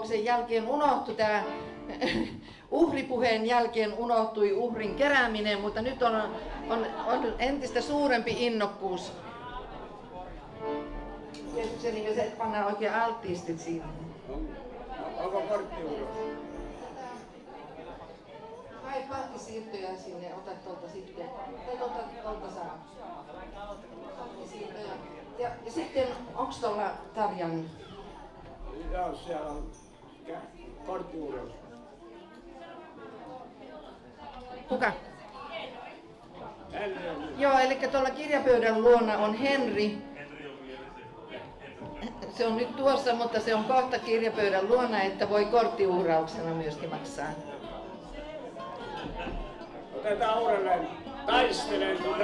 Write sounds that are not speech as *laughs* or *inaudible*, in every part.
kokouksen jälkeen unohtui tämä *laughs* uhripuheen jälkeen unohtui uhrin kerääminen, mutta nyt on, on, on entistä suurempi innokkuus. Jeesuksen nimessä että pannaan oikein alttiisti siinä. Onko kortti ulos? Hai pankkisiirtoja sinne, ota tuolta sitten. Tai tuolta, tuolta saa. Ja, ja sitten, onko tuolla Tarjan? Joo, siellä on kä- kortti ulos. Kuka? Joo, eli tuolla kirjapöydän luona on Henri. Se on nyt tuossa, mutta se on kohta kirjapöydän luona, että voi korttiuhrauksena myöskin maksaa. Otetaan uudelleen. Taistelen kun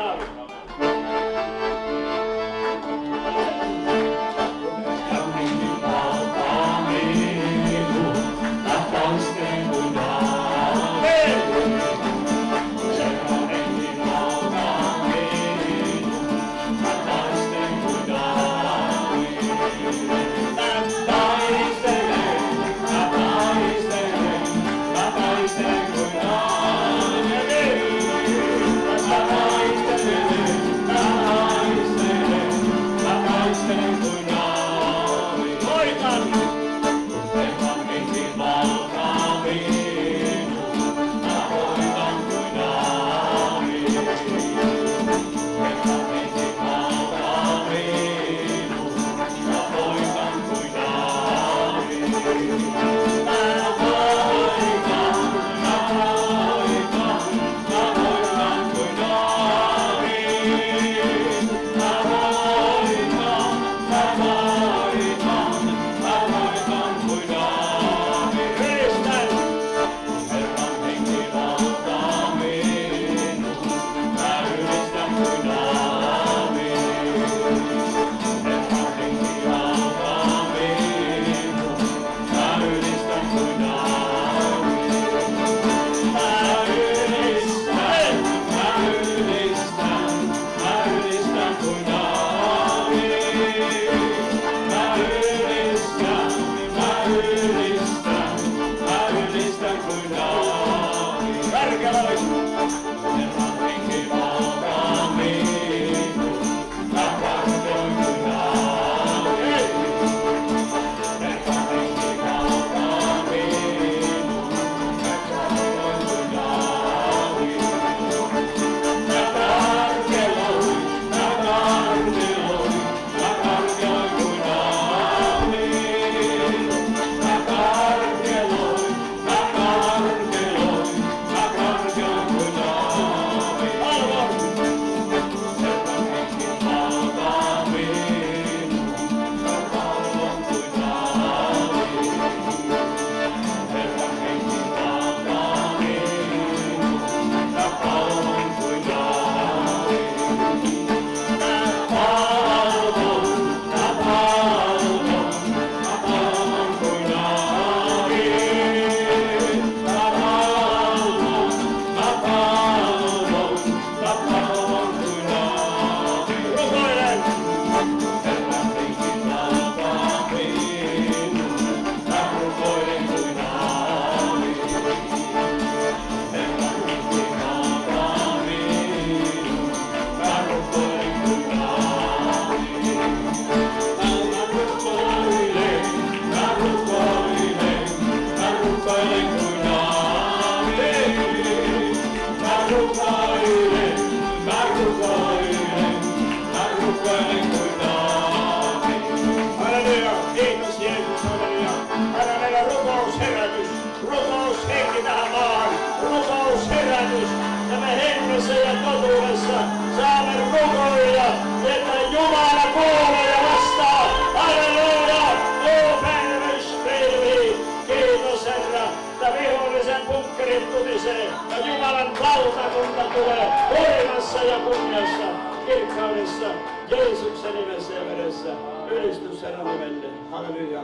tulisee ja Jumalan valtakunta tulee voimassa ja kunniassa, kirkkaudessa, Jeesuksen nimessä ja veressä. Ylistys Herran nimelle. Halleluja.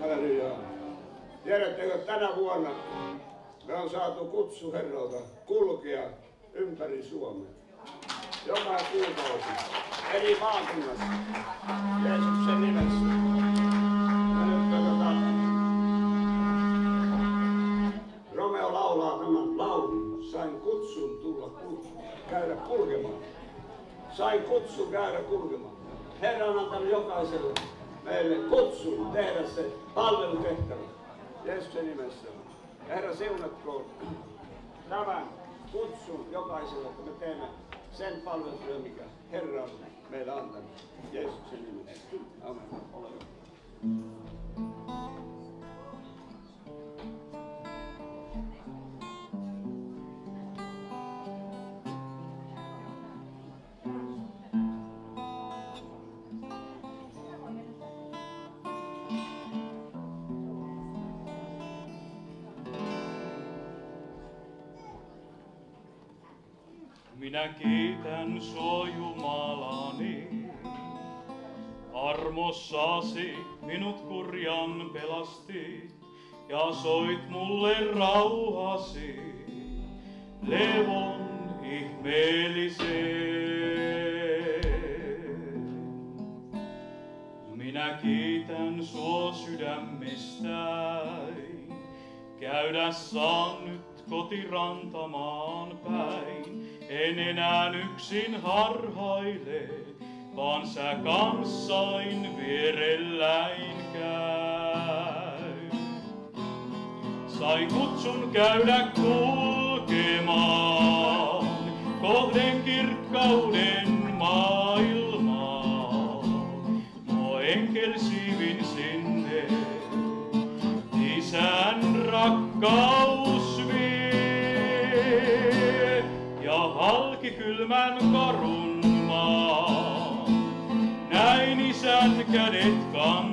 Halleluja. Tiedättekö, tänä vuonna me on saatu kutsu Herralta kulkea ympäri Suomea. Joka kuukausi eri maakunnassa. Jeesuksen nimessä. Käydä kulkemaan. Sain kutsun käydä kulkemaan. Herra on antanut jokaiselle meille kutsun tehdä se palvelutehtävä. Jeesuksen nimessä. Herra siunatkoon tämän kutsun jokaiselle, että me teemme sen palvelutyön, mikä Herra on meille antanut. Jeesuksen nimessä. Amen. Ole hyvä. Minä kiitän sua Jumalani. Armossasi minut kurjan pelasti ja soit mulle rauhasi. Levon ihmeelliseen. Minä kiitän sua sydämestäin. Käydä saan nyt kotirantamaan päin. En enää yksin harhaile, vaan sä kanssain vierelläin käy. Sai kutsun käydä kulkemaan kohden kirkkauden maailmaa. Mua enkel siivin sinne, isän rakkaus kylmän karun maa, näin isän kädet kannattaa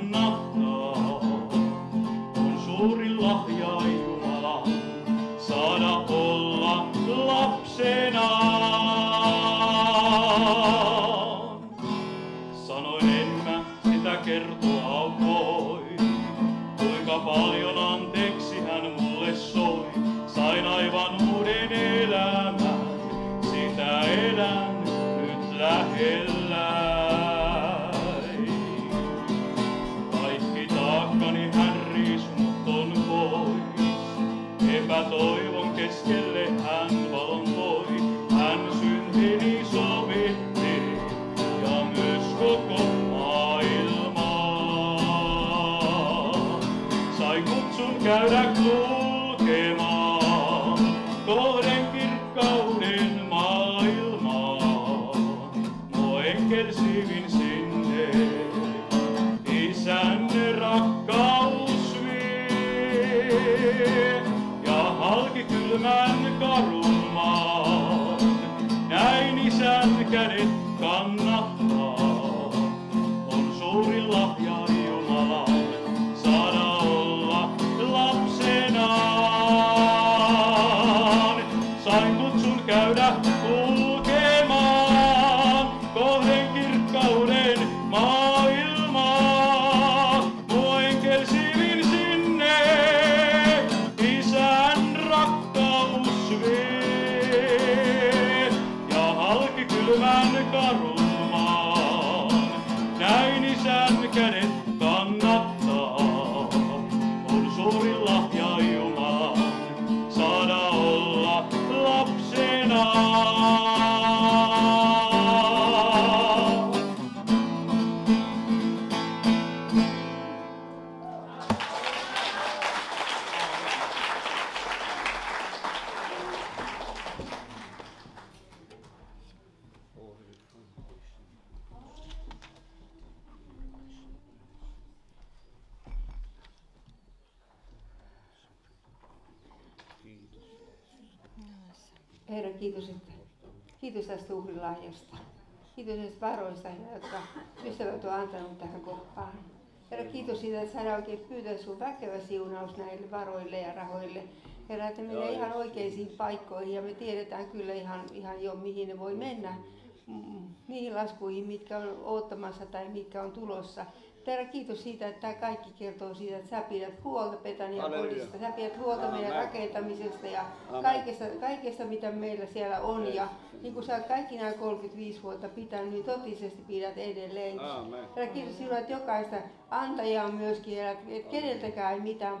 kiitos, että Kiitos tästä uhrilahjasta. Kiitos näistä varoista, jotka ystävät on antanut tähän koppaan. Herra, kiitos siitä, että saadaan oikein pyytää sun väkevä siunaus näille varoille ja rahoille. Herra, että menee ihan oikeisiin paikkoihin ja me tiedetään kyllä ihan, ihan jo, mihin ne voi mennä. Niihin laskuihin, mitkä on oottamassa tai mitkä on tulossa. Herra, kiitos siitä, että tämä kaikki kertoo siitä, että sä pidät huolta Petania kodista. Sä pidät huolta meidän rakentamisesta ja kaikesta, kaikesta, mitä meillä siellä on. Ja niin kuin sä oot kaikki nämä 35 vuotta pitänyt, niin totisesti pidät edelleen. Herra, kiitos sinulle, että jokaista antajaa myöskin, herra, että keneltäkään ei mitään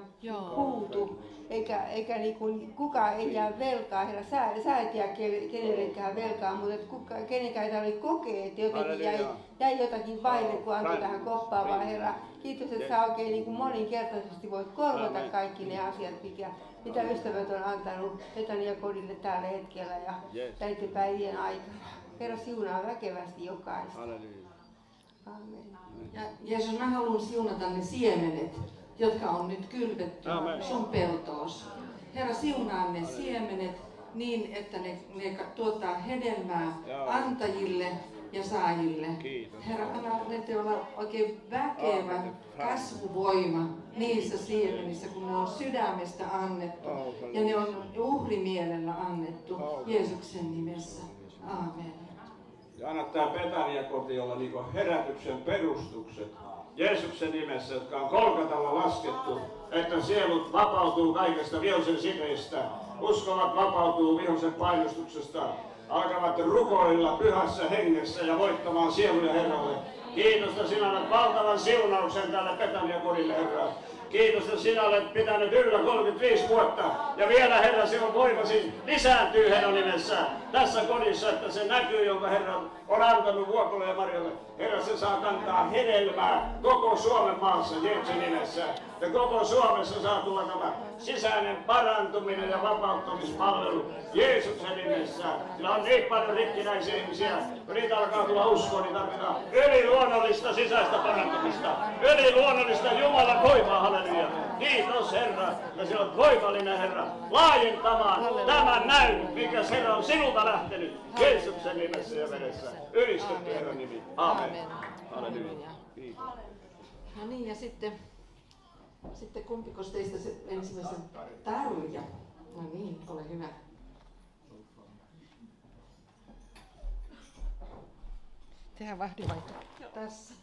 puutu. Eikä, eikä niin kuin, kukaan ei jää velkaa, herra. Sä, sä et jää kenellekään velkaa, mutta kuka, kenenkään ei tarvitse kokea, että jotenkin jäi, jäi jotakin vaille, kun antoi tähän koppaan, vaan herra, kiitos, että sä oikein niin kuin moninkertaisesti voit korvata kaikki ne asiat, mikä, mitä ystävät on antanut Betania kodille tällä hetkellä ja näiden päivien aikana. Herra, siunaa väkevästi jokaista. Amen. Ja Jeesus, mä haluan siunata ne siemenet, jotka on nyt kylvetty Amen. sun peltoos. Herra, siunaa ne siemenet niin, että ne, ne tuottaa hedelmää antajille ja saajille. Kiitos. Herra, anna ne olla oikein väkevä kasvuvoima niissä siemenissä, kun ne on sydämestä annettu ja ne on uhrimielellä annettu Jeesuksen nimessä. Aamen. Ja anna tämä Betania koti olla niin herätyksen perustukset Jeesuksen nimessä, jotka on kolkatalla laskettu, että sielut vapautuu kaikesta vihollisen siteistä, uskovat vapautuu vihollisen painostuksesta, alkavat rukoilla pyhässä hengessä ja voittamaan sieluja Herralle. Kiitos, että sinä annat valtavan siunauksen tälle Betania kodille, Herra. Kiitos, että sinä olet pitänyt yllä 35 vuotta. Ja vielä, Herra, sinun voimasi lisääntyy Herran nimessä tässä kodissa, että se näkyy, jonka Herra on antanut Vuokolle ja Marjalle. Herra, se saa kantaa hedelmää koko Suomen maassa Jeesuksen nimessä. Ja koko Suomessa saa tulla tämä sisäinen parantuminen ja vapauttamispalvelu Jeesuksen nimessä. Sillä on niin paljon rikkinäisiä ihmisiä, kun niitä alkaa tulla uskoon, niin tarvitaan yliluonnollista sisäistä parantumista. Yliluonnollista Jumalan voimaa, halleluja. Kiitos Herra, ja sinä olet voimallinen Herra, laajentamaan tämän näyn, mikä Herra on sinulta lähtenyt. Jeesuksen nimessä ja vedessä. Ylistetty Herran nimi. Aamen. Halleluja. Kiitos. No niin, ja sitten, sitten kumpiko teistä se ensimmäisen Tarja? No niin, ole hyvä. Tehdään vahdivaihto. Tässä.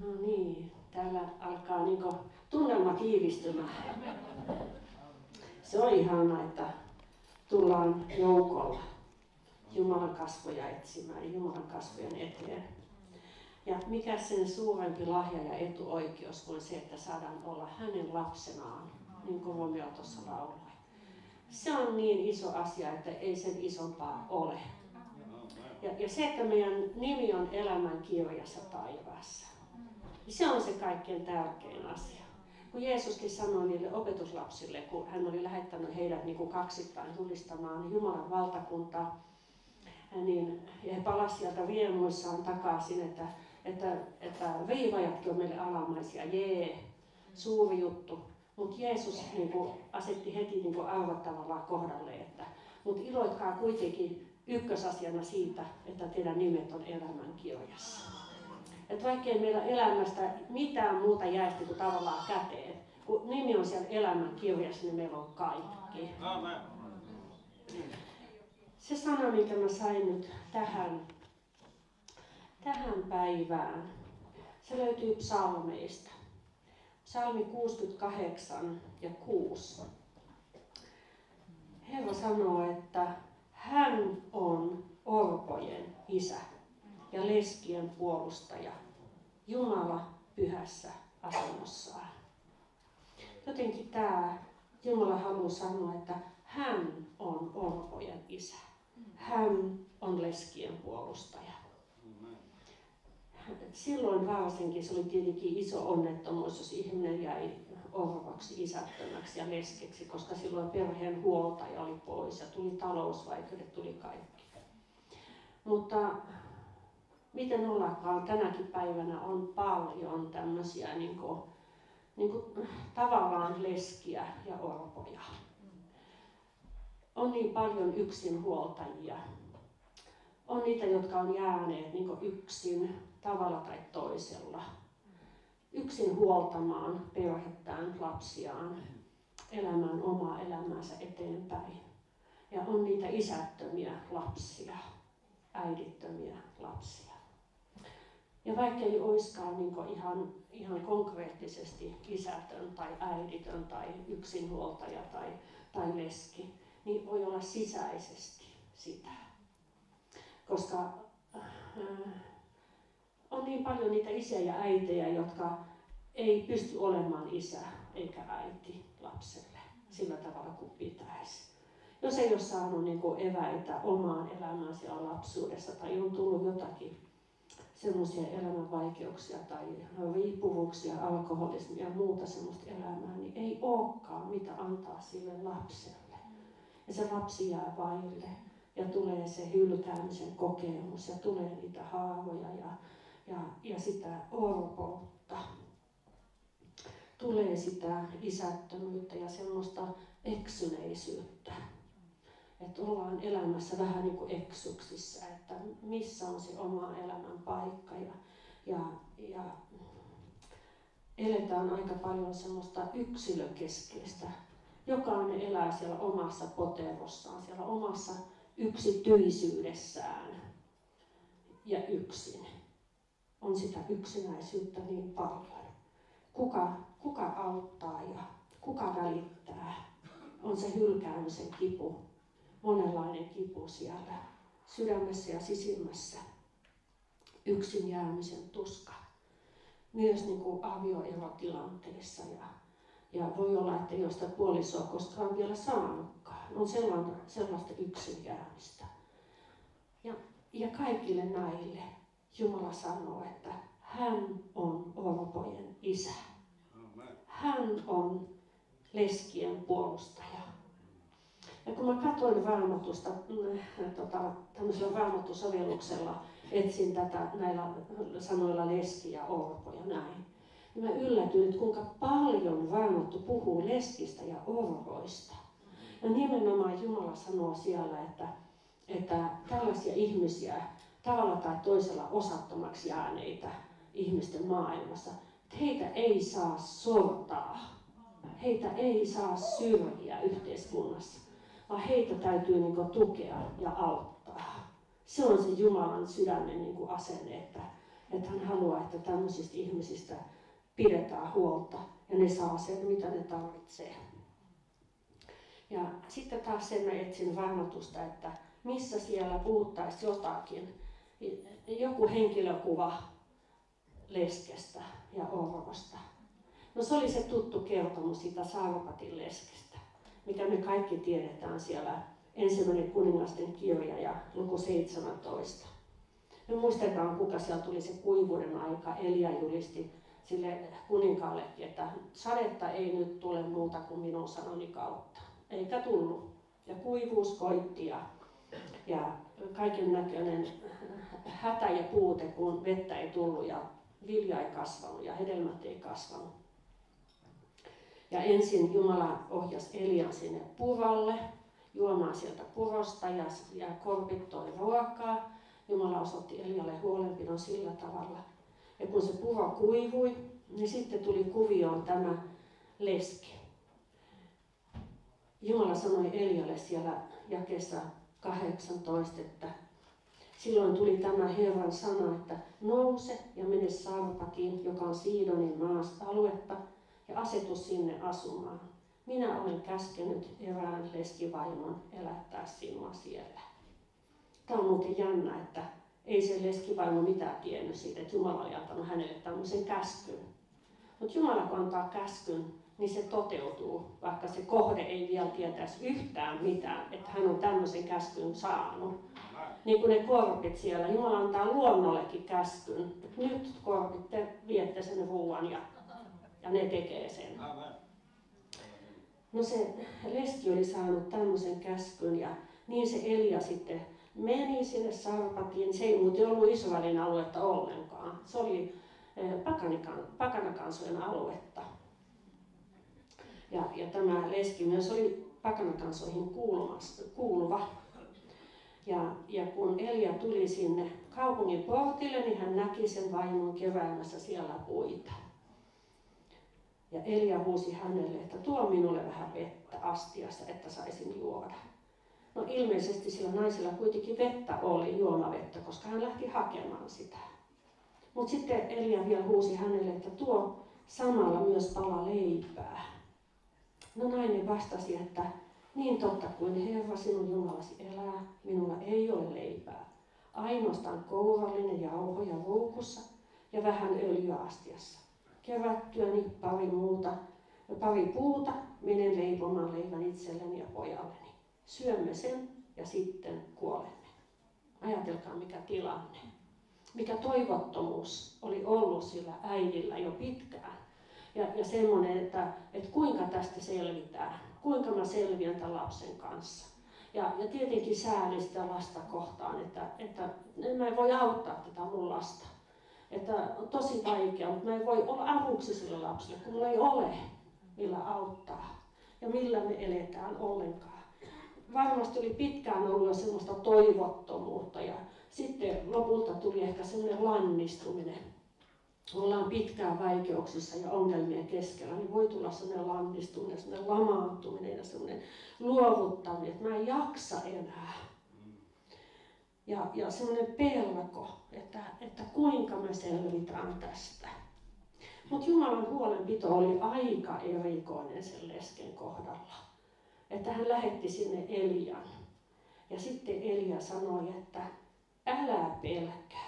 No niin, täällä alkaa niinku tunnelma tiivistymään. Se on ihana, että tullaan joukolla Jumalan kasvoja etsimään, Jumalan kasvojen eteen. Ja mikä sen suurempi lahja ja etuoikeus kuin se, että saadaan olla hänen lapsenaan, niin kuin Romeo tuossa lauloi. Se on niin iso asia, että ei sen isompaa ole. Ja, ja se, että meidän nimi on elämän kirjassa taivaassa, niin se on se kaikkein tärkein asia. Kun Jeesuskin sanoi niille opetuslapsille, kun hän oli lähettänyt heidät niin kuin kaksittain julistamaan Jumalan valtakuntaa, niin he palasivat sieltä riemuissaan takaisin, että, että, että riivajatkin on meille alamaisia, jee, suuri juttu. Mutta Jeesus niin kuin, asetti heti niin kuin arvot tavallaan kohdalle, että mutta iloitkaa kuitenkin ykkösasiana siitä, että teidän nimet on elämän kirjassa. Että vaikkei meillä elämästä mitään muuta jäisi kuin tavallaan käteen, kun nimi on siellä elämän kirjassa, niin meillä on kaikki. Se sana, minkä mä sain nyt tähän, tähän päivään, se löytyy psalmeista. Psalmi 68 ja 6. Herra sanoo, että hän on orpojen isä ja leskien puolustaja, Jumala pyhässä asennossaan. Jotenkin tämä Jumala haluaa sanoa, että hän on orpojen isä. Hän on leskien puolustaja. Silloin varsinkin se oli tietenkin iso onnettomuus, jos ihminen jäi orvoksi, isättömäksi ja leskeksi, koska silloin perheen huoltaja oli pois ja tuli talousvaikeudet, tuli kaikki. Mutta miten ollakaan tänäkin päivänä on paljon tämmöisiä niin kuin, niin kuin, tavallaan leskiä ja orpoja. On niin paljon yksinhuoltajia. On niitä, jotka on jääneet niin yksin tavalla tai toisella. Yksin huoltamaan perhettään, lapsiaan, elämään omaa elämäänsä eteenpäin. Ja on niitä isättömiä lapsia, äidittömiä lapsia. Ja vaikka ei olisikaan niin ihan, ihan konkreettisesti isätön tai äiditön tai yksinhuoltaja tai, tai leski, niin voi olla sisäisesti sitä. Koska äh, on niin paljon niitä isiä ja äitejä, jotka ei pysty olemaan isä eikä äiti lapselle sillä tavalla kuin pitäisi. Jos ei ole saanut niin kuin eväitä omaan elämään siellä lapsuudessa tai on tullut jotakin semmoisia elämänvaikeuksia tai riippuvuuksia, alkoholismia ja muuta semmoista elämää, niin ei olekaan mitä antaa sille lapselle. Ja se lapsi jää vaille ja tulee se hylkäämisen kokemus ja tulee niitä haavoja ja, ja, ja sitä orpoutta. Tulee sitä isättömyyttä ja semmoista eksyneisyyttä. Että ollaan elämässä vähän niin kuin eksyksissä, että missä on se oma elämän paikka. Ja, ja, ja eletään aika paljon semmoista yksilökeskeistä. Jokainen elää siellä omassa poterossaan, siellä omassa yksityisyydessään ja yksin. On sitä yksinäisyyttä niin paljon. Kuka, kuka auttaa ja kuka välittää? On se hylkäämisen kipu, monenlainen kipu siellä sydämessä ja sisimmässä. Yksin jäämisen tuska. Myös niin kuin avioerotilanteissa ja ja voi olla, että ei ole sitä puolisoa koskaan vielä saanutkaan. On sellaista, sellaista yksin jäämistä. Ja, ja kaikille näille Jumala sanoo, että hän on orpojen isä. Hän on leskien puolustaja. Ja kun mä katsoin raamatusta, mm, tota, tämmöisellä raamattusovelluksella, etsin tätä näillä sanoilla leski ja orpo ja näin, niin mä yllätyin, että kuinka paljon Raamattu puhuu leskistä ja orvoista. Ja nimenomaan Jumala sanoo siellä, että, että tällaisia ihmisiä, tavalla tai toisella osattomaksi jääneitä ihmisten maailmassa, että heitä ei saa sortaa. Heitä ei saa syrjiä yhteiskunnassa, vaan heitä täytyy niin tukea ja auttaa. Se on se Jumalan sydämen niin asenne, että, että hän haluaa, että tämmöisistä ihmisistä pidetään huolta ja ne saa sen, mitä ne tarvitsee. Ja sitten taas sen mä etsin raamatusta, että missä siellä puhuttaisi jotakin, joku henkilökuva leskestä ja orvosta. No se oli se tuttu kertomus siitä Sarpatin leskestä, mikä me kaikki tiedetään siellä ensimmäinen kuningasten kirja ja luku 17. Me muistetaan, kuka siellä tuli se kuivuuden aika. Elia julisti sille kuninkaallekin, että sadetta ei nyt tule muuta kuin minun sanoni kautta. Eikä tullut. Ja kuivuus koitti ja, ja kaiken näköinen hätä ja puute, kun vettä ei tullut ja vilja ei kasvanut ja hedelmät ei kasvanut. Ja ensin Jumala ohjasi Elian sinne purolle, juomaan sieltä purosta ja, ja korpit toi ruokaa. Jumala osoitti Elialle huolenpidon sillä tavalla. Ja kun se puro kuivui, niin sitten tuli kuvioon tämä leski. Jumala sanoi Elialle siellä jakessa 18, että silloin tuli tämä Herran sana, että nouse ja mene Sarpatiin, joka on Siidonin maasta aluetta, ja asetu sinne asumaan. Minä olen käskenyt erään leskivaimon elättää sinua siellä. Tämä on muuten jännä, että ei se leskivaimo mitään tiennyt siitä, että Jumala oli antanut hänelle tämmöisen käskyn. Mutta Jumala kun antaa käskyn, niin se toteutuu, vaikka se kohde ei vielä tietäisi yhtään mitään, että hän on tämmöisen käskyn saanut. Niin kuin ne korpit siellä, Jumala antaa luonnollekin käskyn, että nyt korpit, te viette sen ruoan ja, ja ne tekee sen. No se leski oli saanut tämmöisen käskyn ja niin se Elia sitten meni sinne Sarpatiin. Se ei muuten ollut Israelin aluetta ollenkaan. Se oli pakanakansojen aluetta. Ja, ja tämä leski myös oli pakanakansoihin kuuluva. Ja, ja kun Elia tuli sinne kaupungin portille, niin hän näki sen vaimon keräämässä siellä puita. Ja Elia huusi hänelle, että tuo minulle vähän vettä astiassa, että saisin juoda. No ilmeisesti sillä naisella kuitenkin vettä oli, juomavettä, koska hän lähti hakemaan sitä. Mutta sitten Elia vielä huusi hänelle, että tuo samalla myös pala leipää. No nainen vastasi, että niin totta kuin Herra sinun Jumalasi elää, minulla ei ole leipää. Ainoastaan kourallinen jauhoja ruukussa ja vähän öljyä astiassa. Kerättyäni pari muuta, pari puuta, menen leipomaan leivän itselleni ja pojalleni. Syömme sen ja sitten kuolemme. Ajatelkaa mikä tilanne. Mikä toivottomuus oli ollut sillä äidillä jo pitkään. Ja, ja semmoinen, että, että kuinka tästä selvitään, kuinka mä selviän tämän lapsen kanssa. Ja, ja tietenkin sääli sitä lasta kohtaan, että, että mä en voi auttaa tätä mun lasta. Että on tosi vaikea, mutta mä en voi olla avuksi sille lapselle, kun mulla ei ole millä auttaa ja millä me eletään ollenkaan. Varmasti oli pitkään ollut jo semmoista toivottomuutta ja sitten lopulta tuli ehkä semmoinen lannistuminen. Ollaan pitkään vaikeuksissa ja ongelmien keskellä, niin voi tulla semmoinen lannistuminen, semmoinen lamaantuminen ja semmoinen luovuttaminen, että mä en jaksa enää. Ja, ja semmoinen pelko, että, että kuinka me selvitään tästä. Mutta Jumalan huolenpito oli aika erikoinen sen lesken kohdalla. Että hän lähetti sinne Elian. Ja sitten Elia sanoi, että älä pelkää.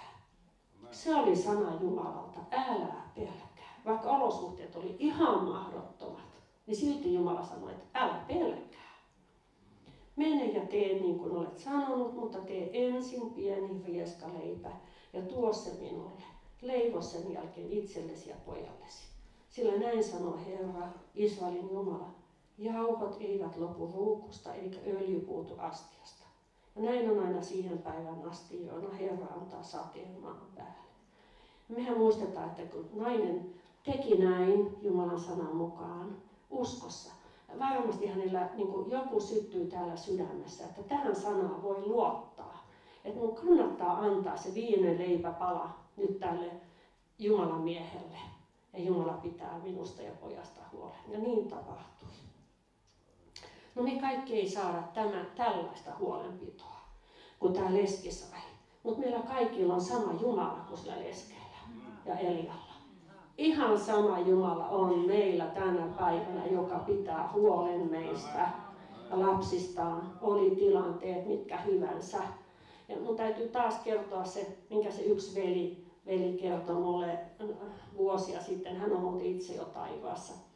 Se oli sana Jumalalta, älä pelkää. Vaikka olosuhteet oli ihan mahdottomat, niin silti Jumala sanoi, että älä pelkää. Mene ja tee niin kuin olet sanonut, mutta tee ensin pieni rieskaleipä ja tuo se minulle. Leivo sen jälkeen itsellesi ja pojallesi. Sillä näin sanoo Herra, Israelin Jumala, jauhot eivät lopu ruukusta eikä öljy puutu astiasta. Näin on aina siihen päivän asti, jona Herra antaa sateen maan päälle. Mehän muistetaan, että kun nainen teki näin Jumalan sanan mukaan uskossa, varmasti hänellä niin joku syttyy täällä sydämessä, että tähän sanaan voi luottaa. Että mun kannattaa antaa se viimeinen leipäpala nyt tälle Jumalan miehelle. Ja Jumala pitää minusta ja pojasta huolen. Ja niin tapahtui. No me kaikki ei saada tämä, tällaista huolenpitoa, kuin tämä leski sai. Mutta meillä kaikilla on sama Jumala kuin sillä leskellä ja Elialla. Ihan sama Jumala on meillä tänä päivänä, joka pitää huolen meistä ja lapsistaan, oli tilanteet mitkä hyvänsä. Ja mun täytyy taas kertoa se, minkä se yksi veli, veli kertoi mulle vuosia sitten. Hän on muuten itse jo taivaassa.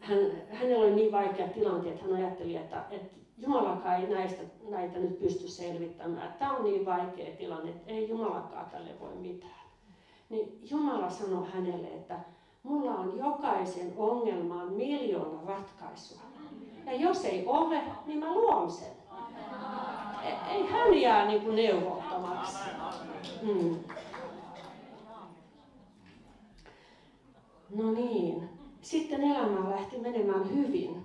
Hän, hänellä oli niin vaikea tilanteet, että hän ajatteli, että, että Jumalakaan ei näistä, näitä nyt pysty selvittämään. Tämä on niin vaikea tilanne, että ei Jumalakaan tälle voi mitään niin Jumala sanoi hänelle, että mulla on jokaisen ongelmaan miljoona ratkaisua. Ja jos ei ole, niin mä luon sen. E- ei hän jää niin kuin neuvottomaksi. Hmm. No niin. Sitten elämä lähti menemään hyvin.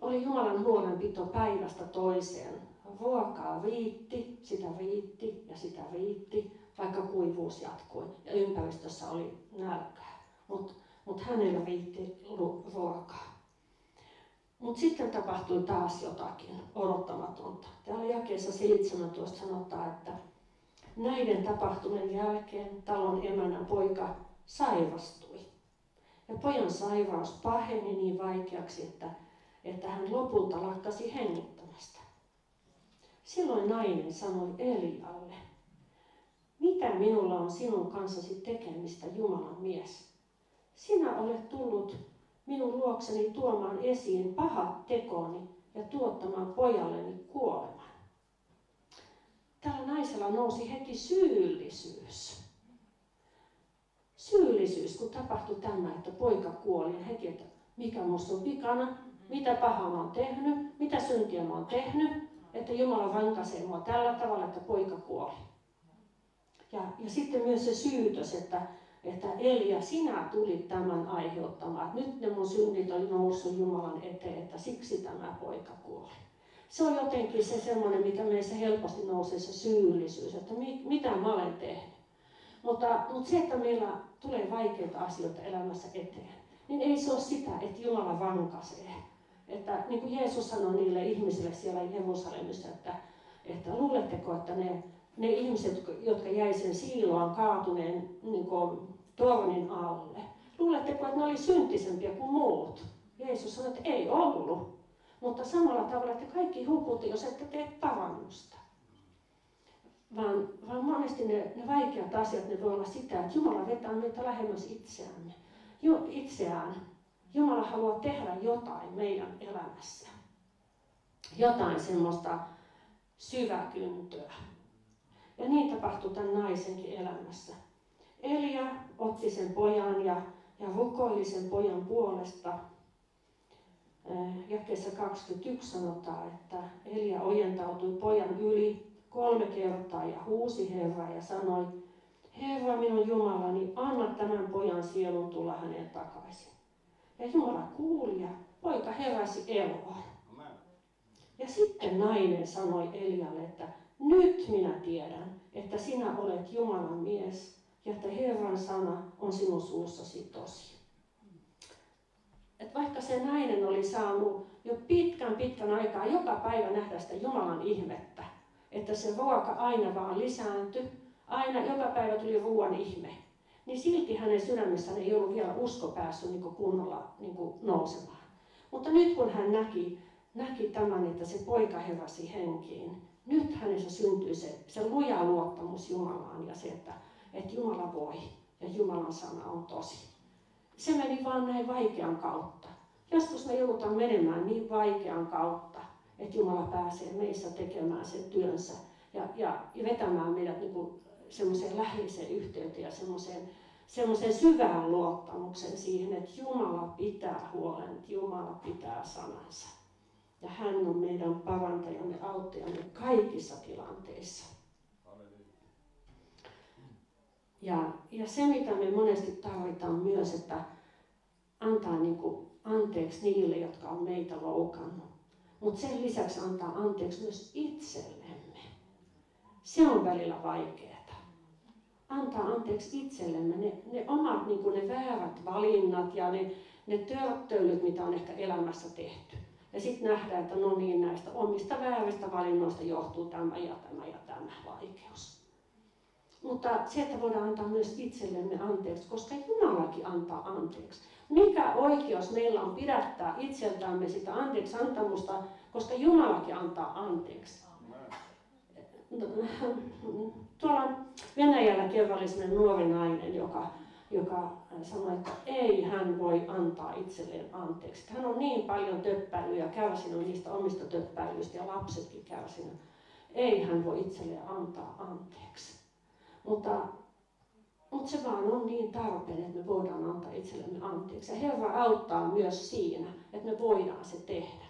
Oli Jumalan huolenpito päivästä toiseen. Ruokaa riitti, sitä riitti ja sitä riitti vaikka kuivuus jatkui ja ympäristössä oli nälkää. Mutta mut hänellä riitti ruokaa. Mutta sitten tapahtui taas jotakin odottamatonta. Täällä jakeessa 17 sanotaan, että näiden tapahtumien jälkeen talon emännän poika sairastui. Ja pojan sairaus paheni niin vaikeaksi, että, että hän lopulta lakkasi hengittämästä. Silloin nainen sanoi Elialle, mitä minulla on sinun kanssasi tekemistä, Jumalan mies? Sinä olet tullut minun luokseni tuomaan esiin pahat tekoni ja tuottamaan pojalleni kuoleman. Tällä naisella nousi heti syyllisyys. Syyllisyys, kun tapahtui tämä, että poika kuoli ja heti, että mikä minusta on vikana, mitä pahaa mä oon tehnyt, mitä syntiä mä oon tehnyt, että Jumala rankaisee mua tällä tavalla, että poika kuoli. Ja, ja sitten myös se syytös, että että Elia, sinä tulit tämän aiheuttamaan. Nyt ne mun synnit oli noussut Jumalan eteen, että siksi tämä poika kuoli. Se on jotenkin se semmoinen, mikä meissä helposti nousee se syyllisyys, että mi, mitä mä olen tehnyt. Mutta, mutta se, että meillä tulee vaikeita asioita elämässä eteen, niin ei se ole sitä, että Jumala vankasee. Että niin kuin Jeesus sanoi niille ihmisille siellä Jerusalemissa, että, että luuletteko, että ne, ne ihmiset, jotka jäi sen siiloan kaatuneen niin kuin, tornin alle, luuletteko, että ne oli syntisempiä kuin muut? Jeesus sanoi, että ei ollut. Mutta samalla tavalla, että kaikki hukutte, jos ette tee parannusta. Vaan, vaan monesti ne, ne vaikeat asiat, ne voi olla sitä, että Jumala vetää meitä lähemmäs itseämme. Jo, itseään. Jumala haluaa tehdä jotain meidän elämässä. Jotain semmoista syväkyntöä. Ja niin tapahtui tämän naisenkin elämässä. Elia otti sen pojan ja, ja rukoili sen pojan puolesta. Jakeessa 21 sanotaan, että Elia ojentautui pojan yli kolme kertaa ja huusi Herraa ja sanoi, Herra minun Jumalani, anna tämän pojan sielun tulla häneen takaisin. Ja Jumala kuuli ja poika heräsi eloon. Ja sitten nainen sanoi Elialle, että nyt minä tiedän, että sinä olet Jumalan mies ja että Herran sana on sinun suussasi tosi. Et vaikka se nainen oli saanut jo pitkän pitkän aikaa joka päivä nähdä sitä Jumalan ihmettä, että se ruoka aina vaan lisääntyi, aina joka päivä tuli ruoan ihme, niin silti hänen sydämessään ei ollut vielä usko päässyt niin kunnolla niin nousemaan. Mutta nyt kun hän näki, näki tämän, että se poika heräsi henkiin, nyt hänessä syntyi se, se luja luottamus Jumalaan ja se, että, että Jumala voi ja Jumalan sana on tosi. Se meni vaan näin vaikean kautta. Joskus me joudutaan menemään niin vaikean kautta, että Jumala pääsee meissä tekemään sen työnsä ja, ja, ja vetämään meidät niin semmoiseen läheiseen yhteyteen ja semmoiseen, semmoiseen syvään luottamuksen siihen, että Jumala pitää huolen, että Jumala pitää sanansa. Ja hän on meidän parantajamme, auttajamme kaikissa tilanteissa. Ja, ja se, mitä me monesti tarvitaan myös, että antaa niin kuin anteeksi niille, jotka on meitä loukannut. Mutta sen lisäksi antaa anteeksi myös itsellemme. Se on välillä vaikeaa. Antaa anteeksi itsellemme ne, ne omat niin kuin ne väärät valinnat ja ne, ne törttöilyt, mitä on ehkä elämässä tehty. Ja sitten nähdään, että no niin, näistä omista vääristä valinnoista johtuu tämä ja tämä ja tämä vaikeus. Mutta se, että voidaan antaa myös itsellemme anteeksi, koska Jumalakin antaa anteeksi. Mikä oikeus meillä on pidättää itseltämme sitä anteeksi antamusta, koska Jumalakin antaa anteeksi. Tuolla Venäjällä kerran oli nuori nainen, joka, joka sanoi, että ei hän voi antaa itselleen anteeksi. Hän on niin paljon töppäilyjä kärsinyt niistä omista töppäilyistä ja lapsetkin kärsinyt. Ei hän voi itselleen antaa anteeksi. Mutta, mutta se vaan on niin tarpeen, että me voidaan antaa itsellemme anteeksi. Ja Herra auttaa myös siinä, että me voidaan se tehdä.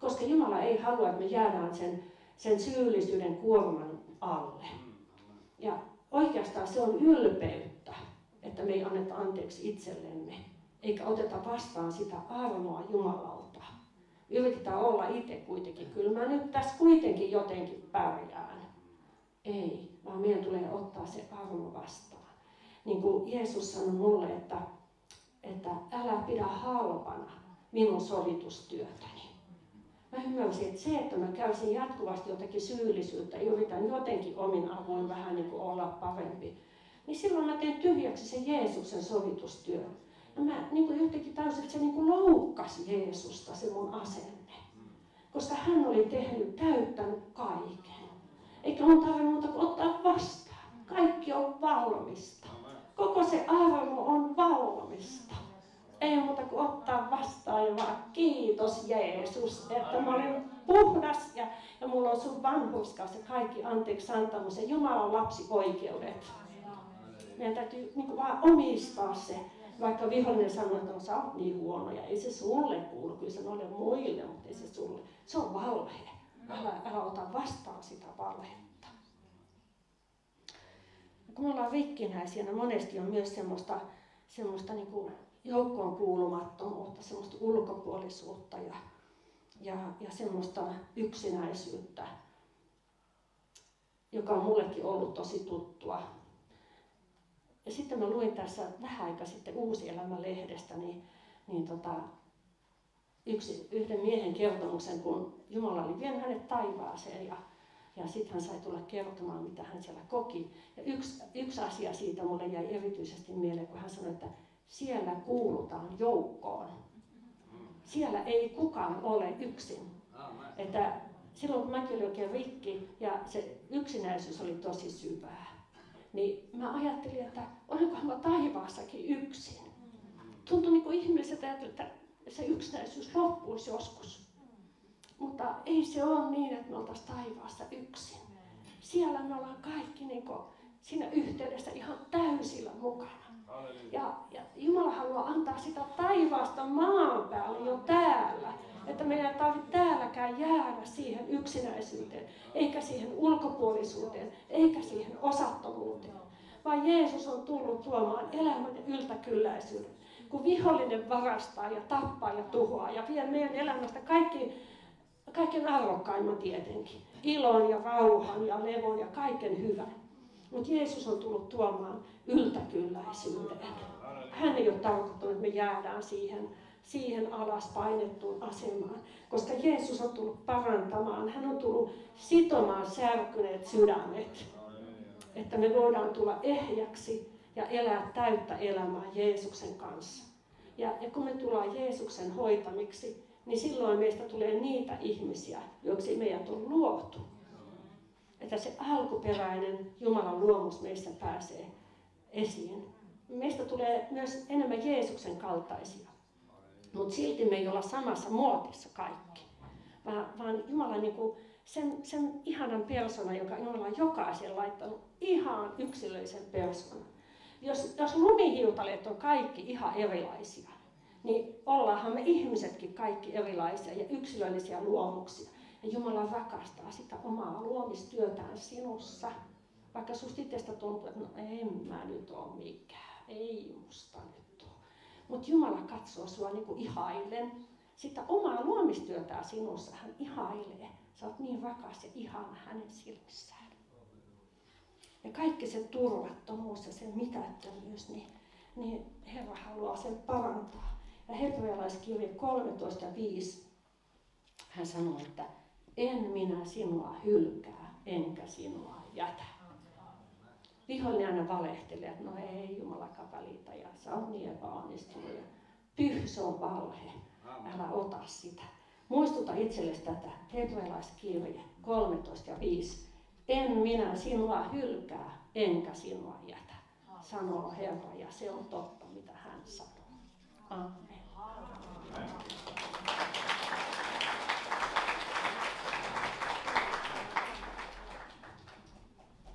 Koska Jumala ei halua, että me jäädään sen, sen syyllisyyden kuorman alle. Ja oikeastaan se on ylpeyttä, että me ei anneta anteeksi itsellemme, eikä oteta vastaan sitä armoa Jumalalta. Yritetään olla itse kuitenkin, kyllä mä nyt tässä kuitenkin jotenkin pärjään. Ei, vaan meidän tulee ottaa se armo vastaan. Niin kuin Jeesus sanoi mulle, että, että älä pidä halpana minun sovitustyötäni. Mä ymmärsin, että se, että mä käysin jatkuvasti jotakin syyllisyyttä yritän jotenkin omin avuin vähän niin kuin olla parempi, niin silloin mä teen tyhjäksi sen Jeesuksen sovitustyön. Ja mä niin kuin jotenkin tajusin, että se niin kuin loukkasi Jeesusta, se mun asenne. Koska hän oli tehnyt, täyttänyt kaiken. Mun tarvitse muuta kuin ottaa vastaan. Kaikki on valmista. Koko se armo on valmista. Ei muuta kuin ottaa vastaan ja vaan kiitos Jeesus, että mä olen puhdas ja, ja mulla on sun vanhurskaus ja kaikki anteeksi antamus ja Jumalan lapsi oikeudet. Meidän täytyy niin kuin vaan omistaa se, vaikka vihollinen sanoo, että sä oot niin huono ja ei se sulle kuulu, kyllä se noille muille, mutta ei se sulle. Se on valhe älä, älä ota vastaan sitä valhetta. kun me ollaan rikkinäisiä, niin monesti on myös semmoista, semmoista niin kuin joukkoon kuulumattomuutta, semmoista ulkopuolisuutta ja, ja, ja semmoista yksinäisyyttä, joka on mullekin ollut tosi tuttua. Ja sitten mä luin tässä vähän aika sitten Uusi Elämä-lehdestä, niin, niin tota, yksi, yhden miehen kertomuksen, kun Jumala oli vienyt hänet taivaaseen ja, ja sitten hän sai tulla kertomaan, mitä hän siellä koki. Ja yksi, yksi asia siitä mulle jäi erityisesti mieleen, kun hän sanoi, että siellä kuulutaan joukkoon. Siellä ei kukaan ole yksin. Että silloin kun mäkin olin oikein rikki ja se yksinäisyys oli tosi syvää, niin mä ajattelin, että olenkohan mä taivaassakin yksin. Tuntui niin kuin ihmiset että se yksinäisyys loppuisi joskus. Mutta ei se ole niin, että me oltaisiin taivaassa yksin. Siellä me ollaan kaikki niin kuin siinä yhteydessä ihan täysillä mukana. Ja, ja Jumala haluaa antaa sitä taivaasta maan päälle jo täällä. Että meidän ei tarvitse täälläkään jäädä siihen yksinäisyyteen, eikä siihen ulkopuolisuuteen, eikä siihen osattomuuteen. Vaan Jeesus on tullut tuomaan elämän ja yltäkylläisyyden. Kun vihollinen varastaa ja tappaa ja tuhoaa ja vie meidän elämästä kaikki, kaiken arvokkaimman tietenkin. Ilon ja rauhan ja levon ja kaiken hyvän. Mutta Jeesus on tullut tuomaan yltäkylläisyyden. Hän ei ole tarkoittanut, että me jäädään siihen, siihen alas painettuun asemaan, koska Jeesus on tullut parantamaan. Hän on tullut sitomaan särkyneet sydämet, että me voidaan tulla ehjäksi ja elää täyttä elämää Jeesuksen kanssa. Ja, ja kun me tullaan Jeesuksen hoitamiksi, niin silloin meistä tulee niitä ihmisiä, joiksi meidät on luotu että se alkuperäinen Jumalan luomus meissä pääsee esiin. Meistä tulee myös enemmän Jeesuksen kaltaisia. Mutta silti me ei olla samassa muotissa kaikki. Vaan, vaan Jumala niin kuin sen, sen ihanan persoonan, joka Jumala on jokaisen laittanut, ihan yksilöisen persoonan. Jos, jos lumihiutaleet on kaikki ihan erilaisia, niin ollaanhan me ihmisetkin kaikki erilaisia ja yksilöllisiä luomuksia. Ja Jumala rakastaa sitä omaa luomistyötään sinussa. Vaikka susta itsestä tuntuu, että no en mä nyt ole mikään, ei musta nyt ole. Mutta Jumala katsoo sua niin kuin ihailen. Sitä omaa luomistyötään sinussa hän ihailee. Sä oot niin rakas ja ihana hänen silmissään. Ja kaikki se turvattomuus ja se mitättömyys, niin, niin Herra haluaa sen parantaa. Ja hebrealaiskirja 13 ja 5, hän sanoo, että en minä sinua hylkää, enkä sinua jätä. Vihollinen aina valehtelee, että no ei Jumalakaan välitä ja sä oot niin epäonnistunut. Ja pyh, se on valhe. Älä ota sitä. Muistuta itsellesi tätä hebrealaiskirje 13 ja 5. En minä sinua hylkää, enkä sinua jätä, sanoo Herra, ja se on totta, mitä hän sanoo. Amen.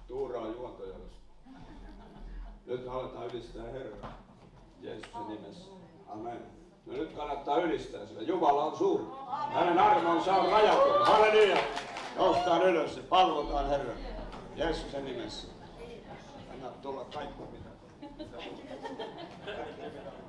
Tuura on juontajalle. Nyt aletaan ylistää Herraa Jeesuksen nimessä. Amen. No nyt kannattaa ylistää sillä. Jumala on suuri. Hänen armonsa on rajaton. Halleluja. Noustaan ylös ja palvotaan Herran. Jeesuksen nimessä. Anna tulla kaikki mitä. avataanko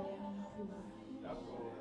Hän on pyhä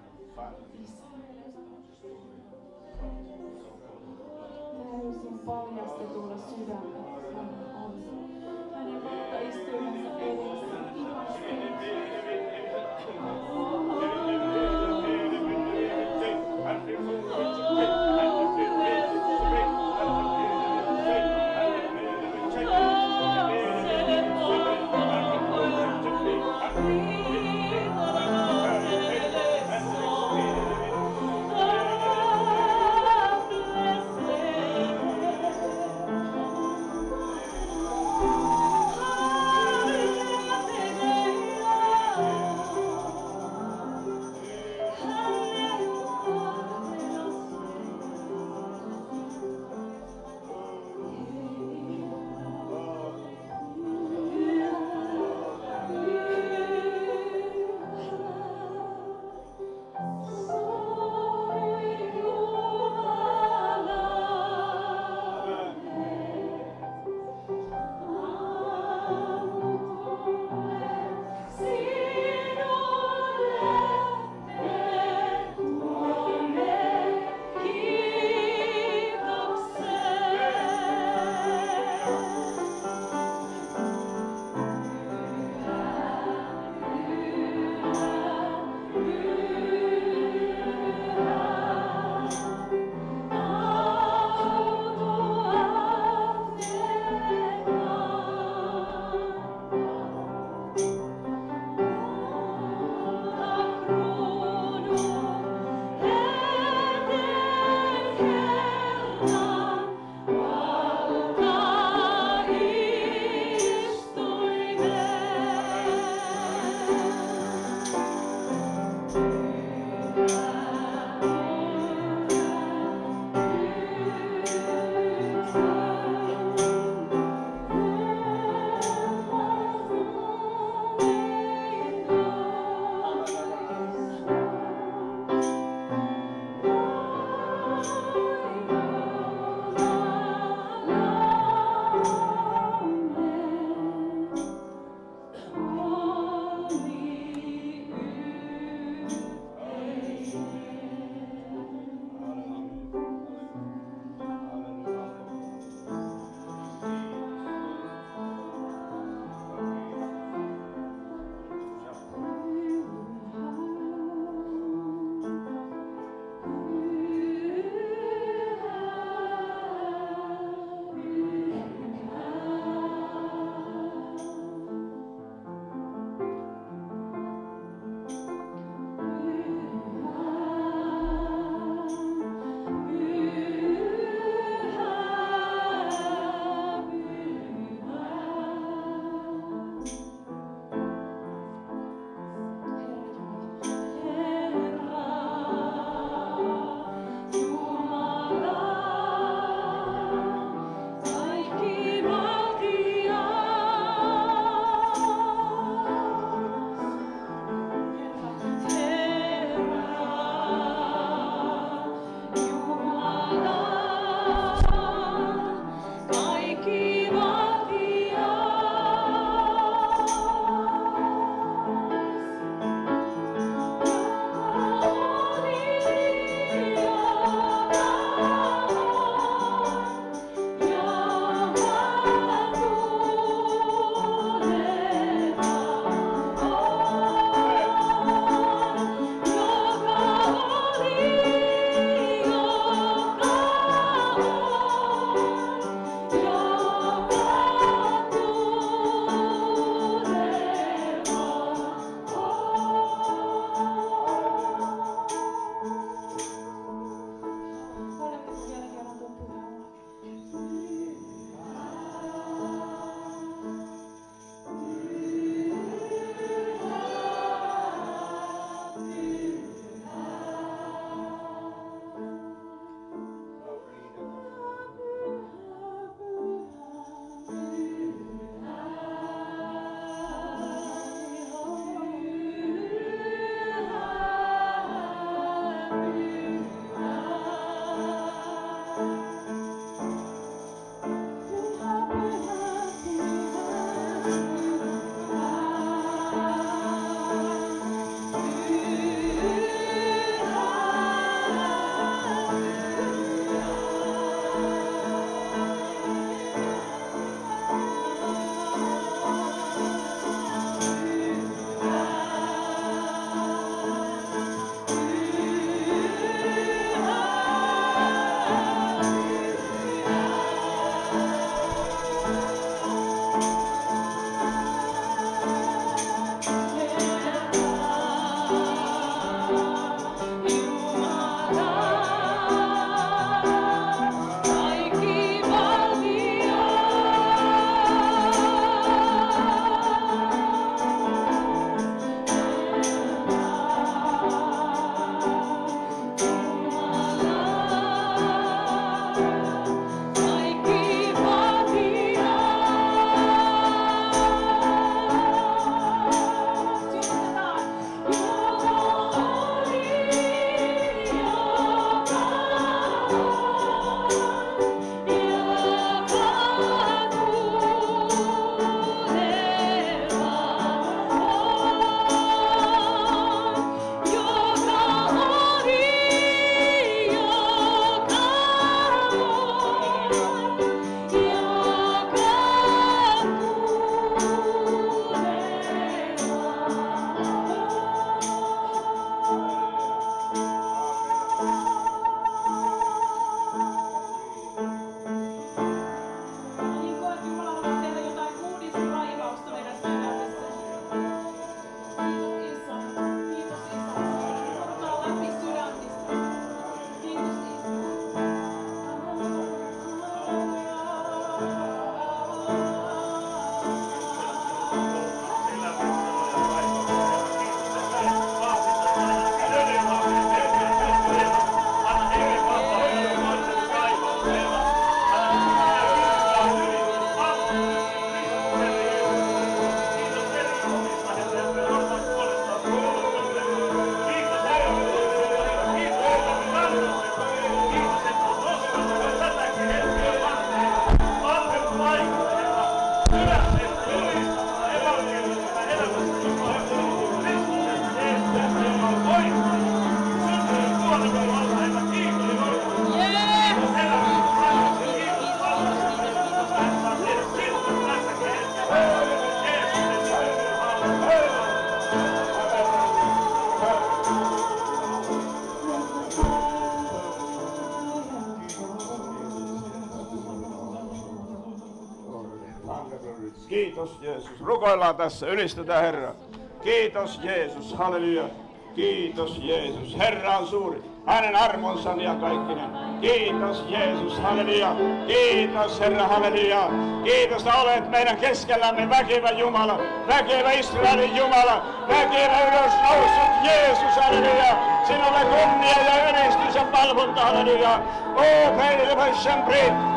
Rukoillaan tässä, ylistetään Herra. Kiitos Jeesus, halleluja. Kiitos Jeesus. Herra on suuri. Hänen armonsa ja kaikkinen. Kiitos Jeesus, halleluja. Kiitos Herra, halleluja. Kiitos, että olet meidän keskellämme väkevä Jumala. Väkevä Israelin Jumala. Väkevä ylös noussut Jeesus, halleluja. Sinulle kunnia ja ylistys ja palvonta, halleluja. Oh, meille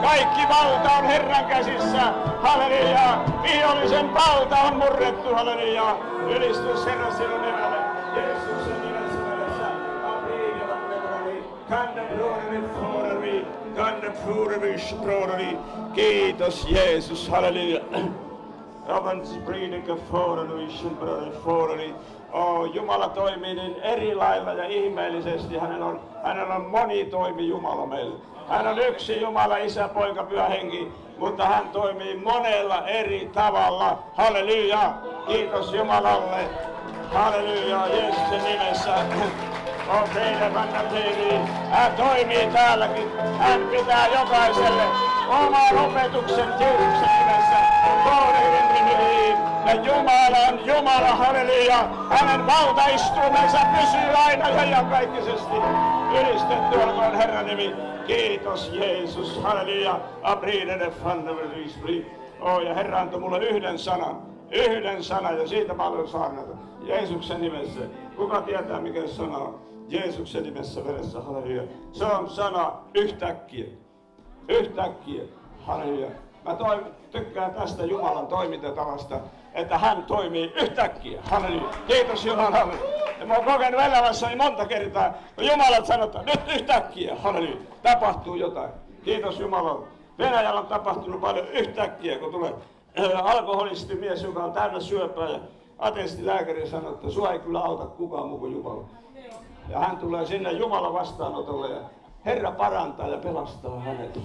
Kaikki valta on Herran käsissä. Halleluja. Vihollisen valta on murrettu, halleluja. Ylistys Herra sinun nimelle. Sprorari. Kiitos Jeesus, halleluja. Ravan spridika forari, brother forari. Oh, Jumala toimii niin eri lailla ja ihmeellisesti. Hänellä on, hänellä on moni toimi Jumala meille. Hän on yksi Jumala, Isä, Poika, Pyhä Henki, mutta hän toimii monella eri tavalla. Halleluja! Kiitos Jumalalle. Halleluja, Jeesuksen nimessä. On teidän vannateeni. Hän toimii täälläkin. Hän pitää jokaiselle oman opetuksen Jeesuksen nimessä. Kohdiden nimiin. Ja Jumala on Jumala, halleluja. Hänen valtaistumensa pysyy aina ja iankaikkisesti. Ylistetty olkoon Herran nimi. Kiitos Jeesus, halleluja. Abridene fannaverisbri. Oh, ja Herra antoi mulle yhden sanan. Yhden sanan ja siitä paljon saarnata. Jeesuksen nimessä. Kuka tietää mikä sana on? Jeesuksen nimessä veressä, halleluja. Se on sana yhtäkkiä. Yhtäkkiä, halleluja. Mä toi, tykkään tästä Jumalan toimintatavasta, että hän toimii yhtäkkiä. Halleluja. Kiitos Jumalalle. Ja mä oon kokenut elämässäni monta kertaa, kun Jumalat sanoo, että nyt yhtäkkiä, halleluja, tapahtuu jotain. Kiitos Jumalalle. Venäjällä on tapahtunut paljon yhtäkkiä, kun tulee äh, alkoholisti mies, joka on täynnä syöpää ja atestilääkäri sanoo, että sua ei kyllä auta kukaan muu kuin Jumala. Ja hän tulee sinne Jumala vastaanotolle ja Herra parantaa ja pelastaa hänet.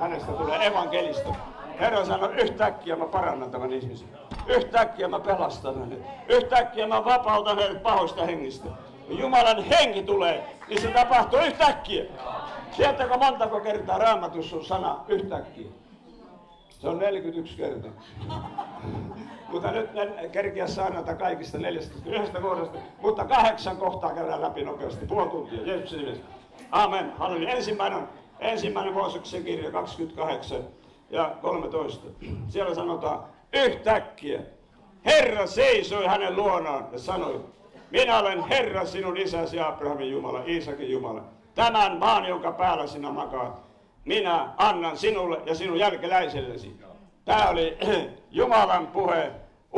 Hänestä tulee evankelista. Herra sanoi, yhtäkkiä mä parannan tämän ihmisen. Yhtäkkiä mä pelastan hänet. Yhtäkkiä mä vapautan hänet pahoista hengistä. Kun Jumalan henki tulee, niin se tapahtuu yhtäkkiä. Tiedättekö montako kertaa raamatussa on sana yhtäkkiä? Se on 41 kertaa. Mutta nyt en kerkiä saarnata kaikista neljästä yhdestä kohdasta, mutta kahdeksan kohtaa käydään läpi nopeasti, puoli tuntia, Jeesuksen nimessä. Amen, halleluja. Ensimmäinen, ensimmäinen Mooseksen kirja 28 ja 13. Siellä sanotaan, yhtäkkiä Herra seisoi hänen luonaan ja sanoi, minä olen Herra sinun isäsi Abrahamin Jumala, Iisakin Jumala. Tämän maan, jonka päällä sinä makaat, minä annan sinulle ja sinun jälkeläisellesi. Tämä oli *clears throat* Jumalan puhe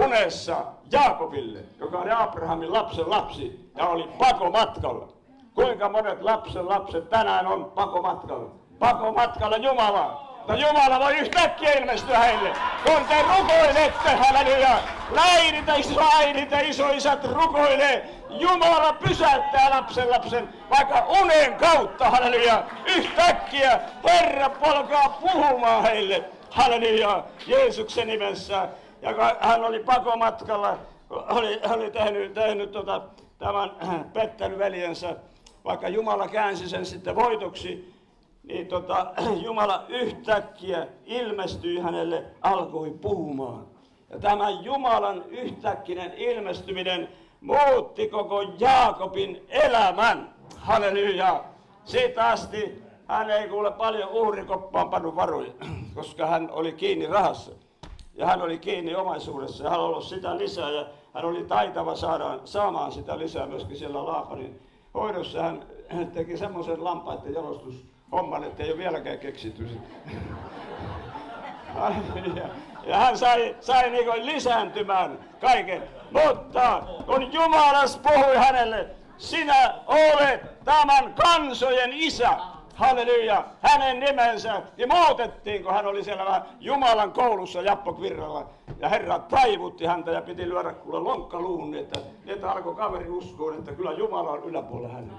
unessa Jaakobille, joka oli Abrahamin lapsen lapsi ja oli pakomatkalla. Kuinka monet lapsen lapset tänään on pakomatkalla? Pakomatkalla Jumalaan. No Jumala voi yhtäkkiä ilmestyä heille, kun te rukoilette, halleluja. Läidit ja isoäidit ja isoisät rukoilee. Jumala pysäyttää lapsen lapsen vaikka unen kautta, halleluja. Yhtäkkiä Herra polkaa puhumaan heille, halleluja, Jeesuksen nimessä. Ja hän oli pakomatkalla, oli, oli tehnyt, tehnyt tota, tämän *clears throat* pettänyt veljensä, vaikka Jumala käänsi sen sitten voitoksi, niin tota, *clears throat* Jumala yhtäkkiä ilmestyi hänelle, alkoi puhumaan. Ja tämä Jumalan yhtäkkinen ilmestyminen muutti koko Jaakobin elämän. Halleluja! Siitä asti hän ei kuule paljon uhrikoppaan pannut varoja, *clears throat* koska hän oli kiinni rahassa. Ja hän oli kiinni omaisuudessa ja hän ollut sitä lisää ja hän oli taitava saada, saamaan sitä lisää myöskin siellä Laapanin hoidossa. Hän teki semmoisen lampaiden jalostushomman, että ei ole vieläkään keksitty. *laughs* ja hän sai, sai niin lisääntymään kaiken. Mutta kun Jumalas puhui hänelle, sinä olet tämän kansojen isä, halleluja, hänen nimensä, niin muutettiin, kun hän oli siellä Jumalan koulussa Jappo Kvirralla. Ja Herra taivutti häntä ja piti lyödä kuule lonkkaluun, että, että alkoi kaveri uskoa, että kyllä Jumala on yläpuolella hänen.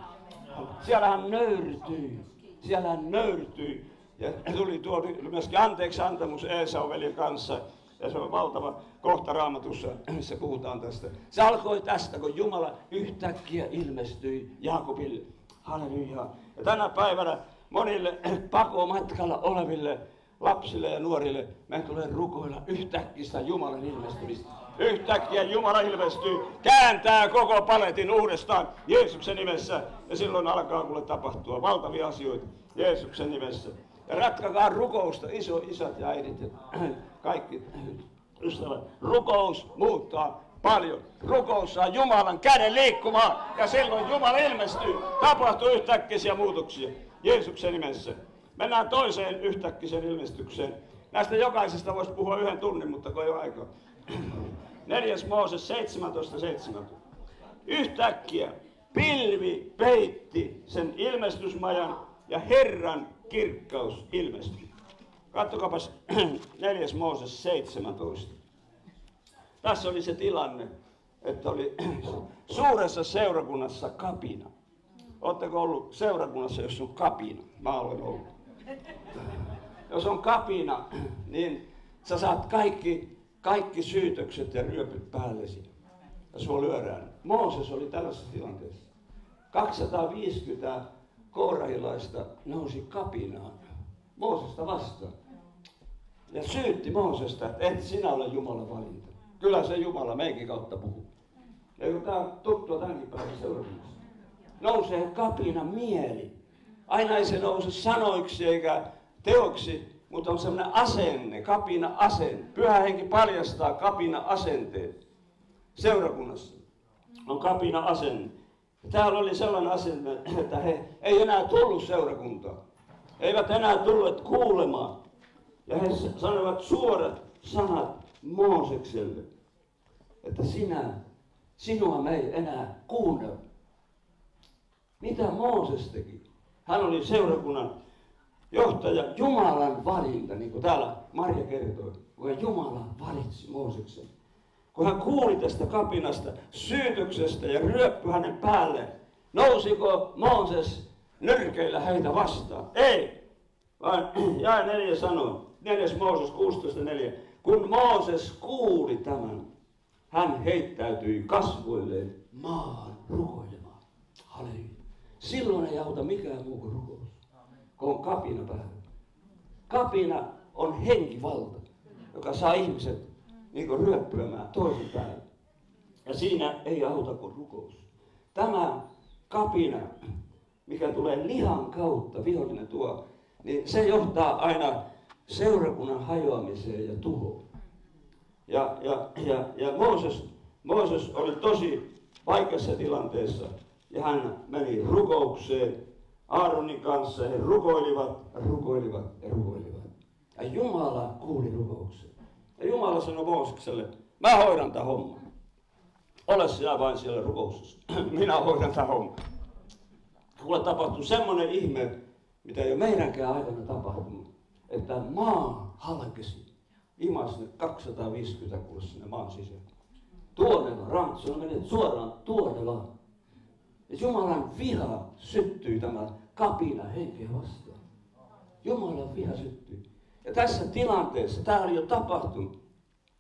Siellä hän nöyrtyi, siellä hän nöyrtyi. Ja tuli tuo myöskin anteeksi antamus Eesau veljen kanssa. Ja se on valtava kohta raamatussa, missä puhutaan tästä. Se alkoi tästä, kun Jumala yhtäkkiä ilmestyi Jaakobille. Halleluja. Ja tänä päivänä monille *clears throat* pakomatkalla oleville lapsille ja nuorille, meidän tulee rukoilla yhtäkkistä Jumalan ilmestymistä. Yhtäkkiä Jumala ilmestyy, kääntää koko paletin uudestaan Jeesuksen nimessä. Ja silloin alkaa kuule tapahtua valtavia asioita Jeesuksen nimessä. Ja ratkakaa rukousta, iso isät ja äidit ja *clears throat* kaikki ystävät. Rukous muuttaa paljon. Rukous saa Jumalan käden liikkumaan ja silloin Jumala ilmestyy. Tapahtuu yhtäkkisiä muutoksia Jeesuksen nimessä. Mennään toiseen yhtäkkiseen ilmestykseen. Näistä jokaisesta voisi puhua yhden tunnin, mutta kun ei ole aikaa. Neljäs Mooses 17, 17. Yhtäkkiä pilvi peitti sen ilmestysmajan ja Herran kirkkaus ilmestyi. Kattokapas *clears throat* neljäs Mooses 17. Tässä oli se tilanne, että oli *clears throat* suuressa seurakunnassa kapina. Oletteko ollut seurakunnassa, jos on kapina? Mä olen ollut. Jos on kapina, *clears throat* niin sä saat kaikki, kaikki syytökset ja ryöpyt päällesi. Ja sua lyödään. Mooses oli tällaisessa tilanteessa. 250 kourahilaista nousi kapinaan Moosesta vastaan. Ja syytti Moosesta, että et sinä ole Jumalan valinta. Kyllä se Jumala meikin kautta puhuu. Ja tämä on tuttua tämänkin päivän seurakunnassa. Nousee kapina mieli. Aina ei se nouse sanoiksi eikä teoksi, mutta on sellainen asenne, kapina asenne. Pyhä henki paljastaa kapina asenteet seurakunnassa. On kapina asenne. Täällä oli sellainen asenne, että he ei enää tullut seurakuntaan. Eivät enää tulleet kuulemaan. Ja he sanoivat suorat sanat Moosekselle, että sinä, sinua me ei enää kuunnella. Mitä Mooses teki? Hän oli seurakunnan johtaja, Jumalan valinta, niin kuin täällä Marja kertoi, kun Jumala valitsi Mooseksen. Kun hän kuuli tästä kapinasta, syytyksestä ja ryöppy hänen päälle, nousiko Mooses nyrkeillä heitä vastaan? Ei, vaan *clears throat* jae neljä sanoo, neljäs Mooses 16.4. Kun Mooses kuuli tämän, hän heittäytyi kasvoilleen maan rukoilemaan. Halleluja. Silloin ei auta mikään muu kuin rukous, kun on kapina päällä. Kapina on henkivalta, joka saa ihmiset niin kuin ryöppyämään toisen päälle. Ja siinä ei auta kuin rukous. Tämä kapina, mikä tulee lihan kautta, vihollinen tuo, niin se johtaa aina seurakunnan hajoamiseen ja tuhoon. Ja, ja, ja, ja Mooses, Mooses oli tosi vaikeassa tilanteessa ja hän meni rukoukseen Aaronin kanssa. He rukoilivat, rukoilivat ja rukoilivat. Ja Jumala kuuli rukouksen. Ja Jumala sanoi Moosekselle, mä hoidan tämän homman. Ole sinä vain siellä rukouksessa. *clears throat* Minä hoidan tämän homman. Kuule tapahtui semmoinen ihme, mitä ei ole meidänkään aikana tapahtunut että maa halkesi. Imas ne 250 kuule sinne maan sisään. Se on mennyt suoraan tuonne vaan. Ja Jumalan viha syttyi tämä kapina henkeä vastaan. Jumalan viha syttyi. Ja tässä tilanteessa, tämä oli jo tapahtunut.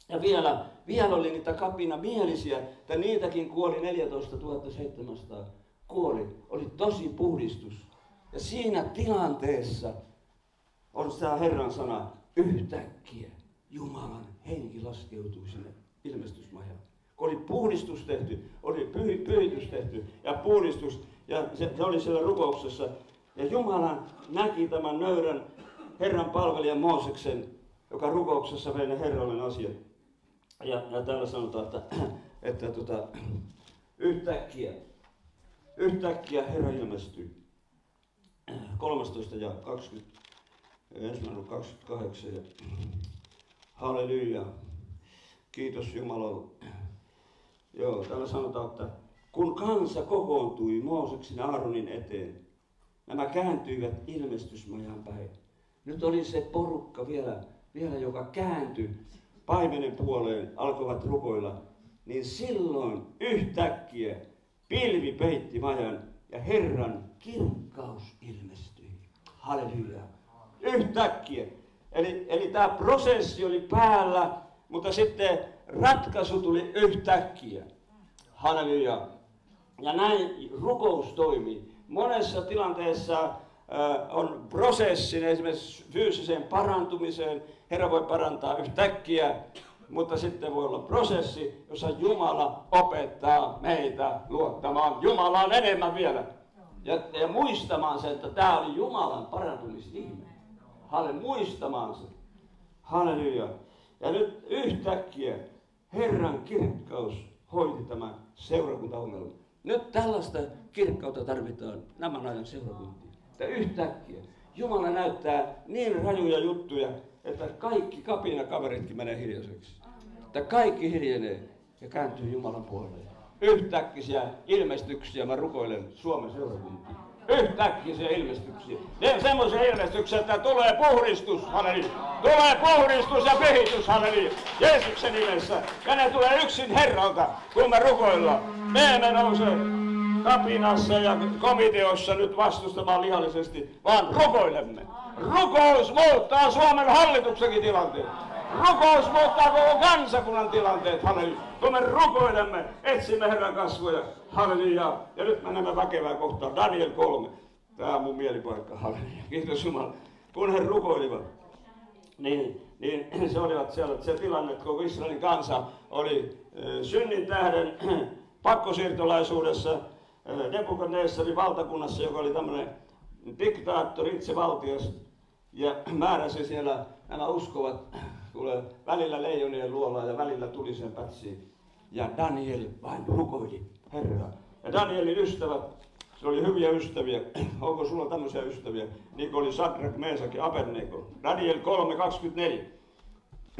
Ja vielä, vielä oli niitä kapina mielisiä, että niitäkin kuoli 14 700 kuoli. Oli tosi puhdistus. Ja siinä tilanteessa on tämä Herran sana, yhtäkkiä Jumalan henki laskeutui sinne ilmestysmajaan. Kun oli puhdistus tehty, oli pyhi, pyhitys tehty ja puhdistus, ja se, se oli siellä rukouksessa. Ja Jumala näki tämän nöyrän Herran palvelijan Mooseksen, joka rukouksessa vei ne Herralle asiat. Ja, ja täällä sanotaan, että, että tota, yhtäkkiä, yhtäkkiä Herra ilmestyi. 13 ja 20 ensimmäinen 28. Ja halleluja. Kiitos Jumalalle. Joo, täällä sanotaan, että kun kansa kokoontui Mooseksen Aaronin eteen, nämä kääntyivät ilmestysmajan päin. Nyt oli se porukka vielä, vielä joka kääntyi paimenen puoleen, alkoivat rukoilla, niin silloin yhtäkkiä pilvi peitti majan ja Herran kirkkaus ilmestyi. Halleluja yhtäkkiä. Eli, eli tämä prosessi oli päällä, mutta sitten ratkaisu tuli yhtäkkiä. Halleluja. Ja näin rukous toimii. Monessa tilanteessa on prosessin esimerkiksi fyysiseen parantumiseen. Herra voi parantaa yhtäkkiä, mutta sitten voi olla prosessi, jossa Jumala opettaa meitä luottamaan Jumalaan enemmän vielä. Ja, ja muistamaan se, että tämä oli Jumalan parantumisihme. Halle muistamaan se. Halleluja. Ja nyt yhtäkkiä Herran kirkkaus hoiti tämän seurakuntaongelman. Nyt tällaista kirkkautta tarvitaan nämä ajan seurakuntiin. Että yhtäkkiä Jumala näyttää niin rajuja juttuja, että kaikki kapinakaveritkin menee hiljaiseksi. Että kaikki hiljenee ja kääntyy Jumalan puolelle. Yhtäkkisiä ilmestyksiä mä rukoilen Suomen seurakuntiin. Yhtäkkisiä ilmestyksiä. Ne semmoisia ilmestyksiä, että tulee puhdistus, halleluja. Tulee puhdistus ja pyhitys, halleluja. Jeesuksen nimessä. Ja ne tulee yksin Herralta, kun me rukoillaan. Me emme nouse kapinassa ja komiteossa nyt vastustamaan lihallisesti, vaan rukoilemme. Rukous muuttaa Suomen hallituksenkin tilanteen. Rukous muuttaa koko kansakunnan tilanteet, halleluja. Kun me rukoilemme, etsimme Herran kasvoja, halleluja. Ja nyt menemme väkevää kohtaan, Daniel 3. Tämä on mun mielipaikka, halleluja. Kiitos Jumala. Kun he rukoilivat, niin, niin *clears throat* se olivat siellä, se tilanne, että koko Israelin kansa oli synnin tähden *clears throat* pakkosiirtolaisuudessa Nebukadnessarin valtakunnassa, joka oli tämmöinen diktaattori, itse valtios, ja määräsi siellä nämä uskovat tulee välillä leijonien luolaan ja välillä tulisen pätsiin. Ja Daniel vain rukoili Herraa. Ja Danielin ystävät, se oli hyviä ystäviä. *clears throat* Onko sulla tämmöisiä ystäviä? Niin kuin oli Sadrak, Meesak ja Abednego. Daniel 3.24.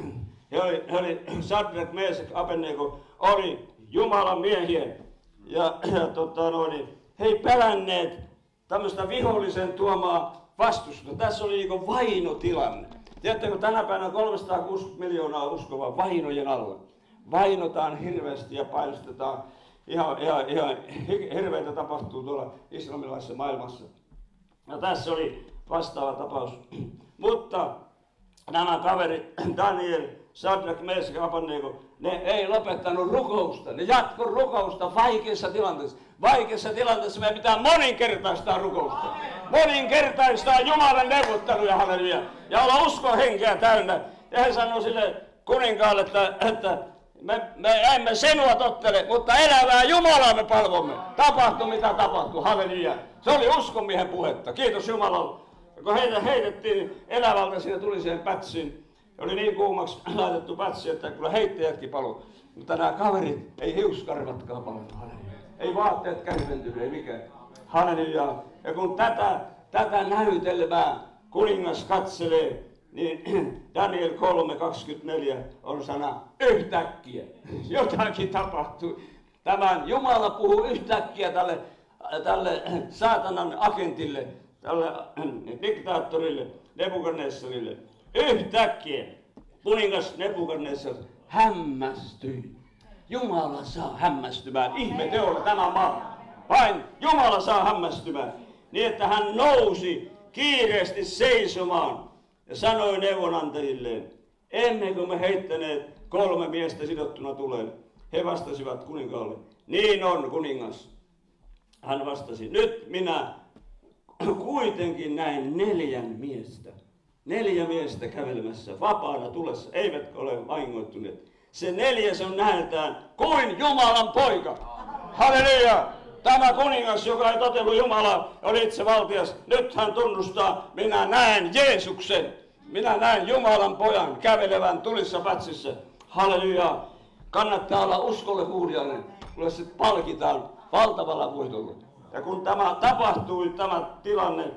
*clears throat* He oli, he oli *clears throat* Sadrak, Meesak, Abednego oli Jumalan miehiä. Ja, ja tota, noin, he ei pelänneet tämmöistä vihollisen tuomaa vastusta. Tässä oli niin vainotilanne. Tiedättekö, tänä päivänä 360 miljoonaa uskovaa vainojen alla. Vainotaan hirveästi ja painostetaan. Ihan, ihan, ihan hirveitä tapahtuu tuolla islamilaisessa maailmassa. Ja tässä oli vastaava tapaus. *clears throat* Mutta nämä kaverit, *clears throat* Daniel, Sadrak, Mesak ja Abednego, ne ei lopettanut rukousta. Ne jatko rukousta vaikeassa tilanteessa. Vaikeassa tilanteessa meidän pitää moninkertaistaa rukousta. Moninkertaistaa Jumalan neuvotteluja, halleluja. Ja olla uskon henkeä täynnä. Ja he sanoi sille kuninkaalle, että, että me, me emme sinua tottele, mutta elävää Jumalaa me palvomme. Tapahtu mitä tapahtuu, halleluja. Se oli uskonmiehen puhetta. Kiitos Jumalalle. Kun heitä heitettiin elävältä, siinä tuli siihen pätsiin. Oli niin kuumaksi *clears throat* laitettu pätsi, että kyllä heittäjätkin palo. Mutta nämä kaverit, ei hiuskarvatkaan palo. Ei vaatteet kärventynyt, ei mikään. Halleluja. Ja kun tätä, tätä näytelmää kuningas katselee, niin *clears throat* Daniel 3.24 on sana yhtäkkiä. *laughs* Jotakin tapahtui. Tämän Jumala puhuu yhtäkkiä tälle, tälle *clears throat* saatanan agentille, tälle diktaattorille, Nebukadnessarille. Yhtäkkiä kuningas Nebukadnessar hämmästyi. Jumala saa hämmästymään. Ihme teolla tämä maa. Vain Jumala saa hämmästymään. Niin että hän nousi kiireesti seisomaan ja sanoi neuvonantajilleen, emmekö me heittäneet kolme miestä sidottuna tuleen. He vastasivat kuninkaalle, niin on kuningas. Hän vastasi, nyt minä kuitenkin näin neljän miestä. Neljä miestä kävelemässä vapaana tulessa, eivätkä ole vahingoittuneet. Se neljäs on nähdään kuin Jumalan poika. Halleluja! Tämä kuningas, joka ei totellut Jumalaa, oli itse valtias. Nyt hän tunnustaa, minä näen Jeesuksen. Minä näen Jumalan pojan kävelevän tulissa pätsissä. Halleluja! Kannattaa olla uskolle kuulijainen, kun se palkitaan valtavalla voitolla. Ja kun tämä tapahtui, tämä tilanne,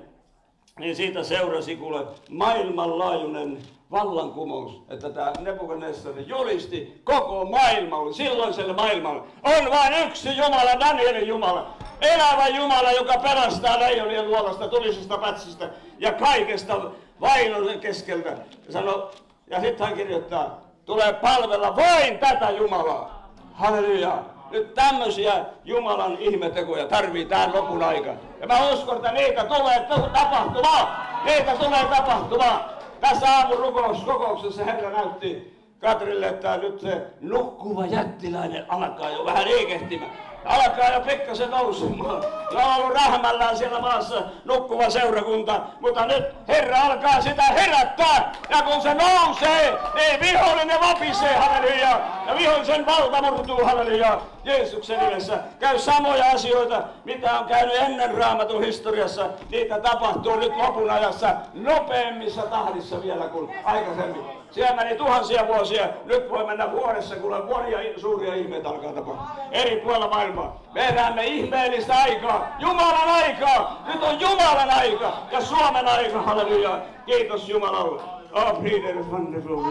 niin siitä seurasi kuule maailmanlaajuinen vallankumous, että tämä Nebukadnessar julisti koko maailmalle, silloiselle maailmalle. On vain yksi Jumala, Danielin Jumala, elävä Jumala, joka pelastaa leijonien luolasta, tulisesta pätsistä ja kaikesta vainon keskeltä. Ja, sano, ja sitten hän kirjoittaa, tulee palvella vain tätä Jumalaa. Halleluja. Nyt tämmöisiä Jumalan ihmetekoja tarvii tämän lopun aika. Ja mä uskon, että niitä tulee tapahtumaan. Niitä tulee tapahtumaan. Tässä aamun rukouskokouksessa Herra näytti Katrille, että nyt se nukkuva jättiläinen alkaa jo vähän liikehtimään. alkaa jo pikkasen nousemaan. Ja on ollut rähmällään siellä maassa nukkuva seurakunta, mutta nyt Herra alkaa sitä herättää. Ja kun se nousee, niin vihollinen vapisee, halleluja. Ja vihollisen valta murtuu, halleluja. Jeesuksen nimessä käy samoja asioita, mitä on käynyt ennen raamatun historiassa. Niitä tapahtuu nyt lopun ajassa nopeammissa tahdissa vielä kuin aikaisemmin. Siellä meni tuhansia vuosia, nyt voi mennä vuodessa, kun on monia suuria ihmeitä alkaa tapahtua. Eri puolilla maailmaa. Me elämme ihmeellistä aikaa, Jumalan aikaa. Nyt on Jumalan aika ja Suomen aika, halleluja. Kiitos Jumalalle. Oh, Peter, wonderful.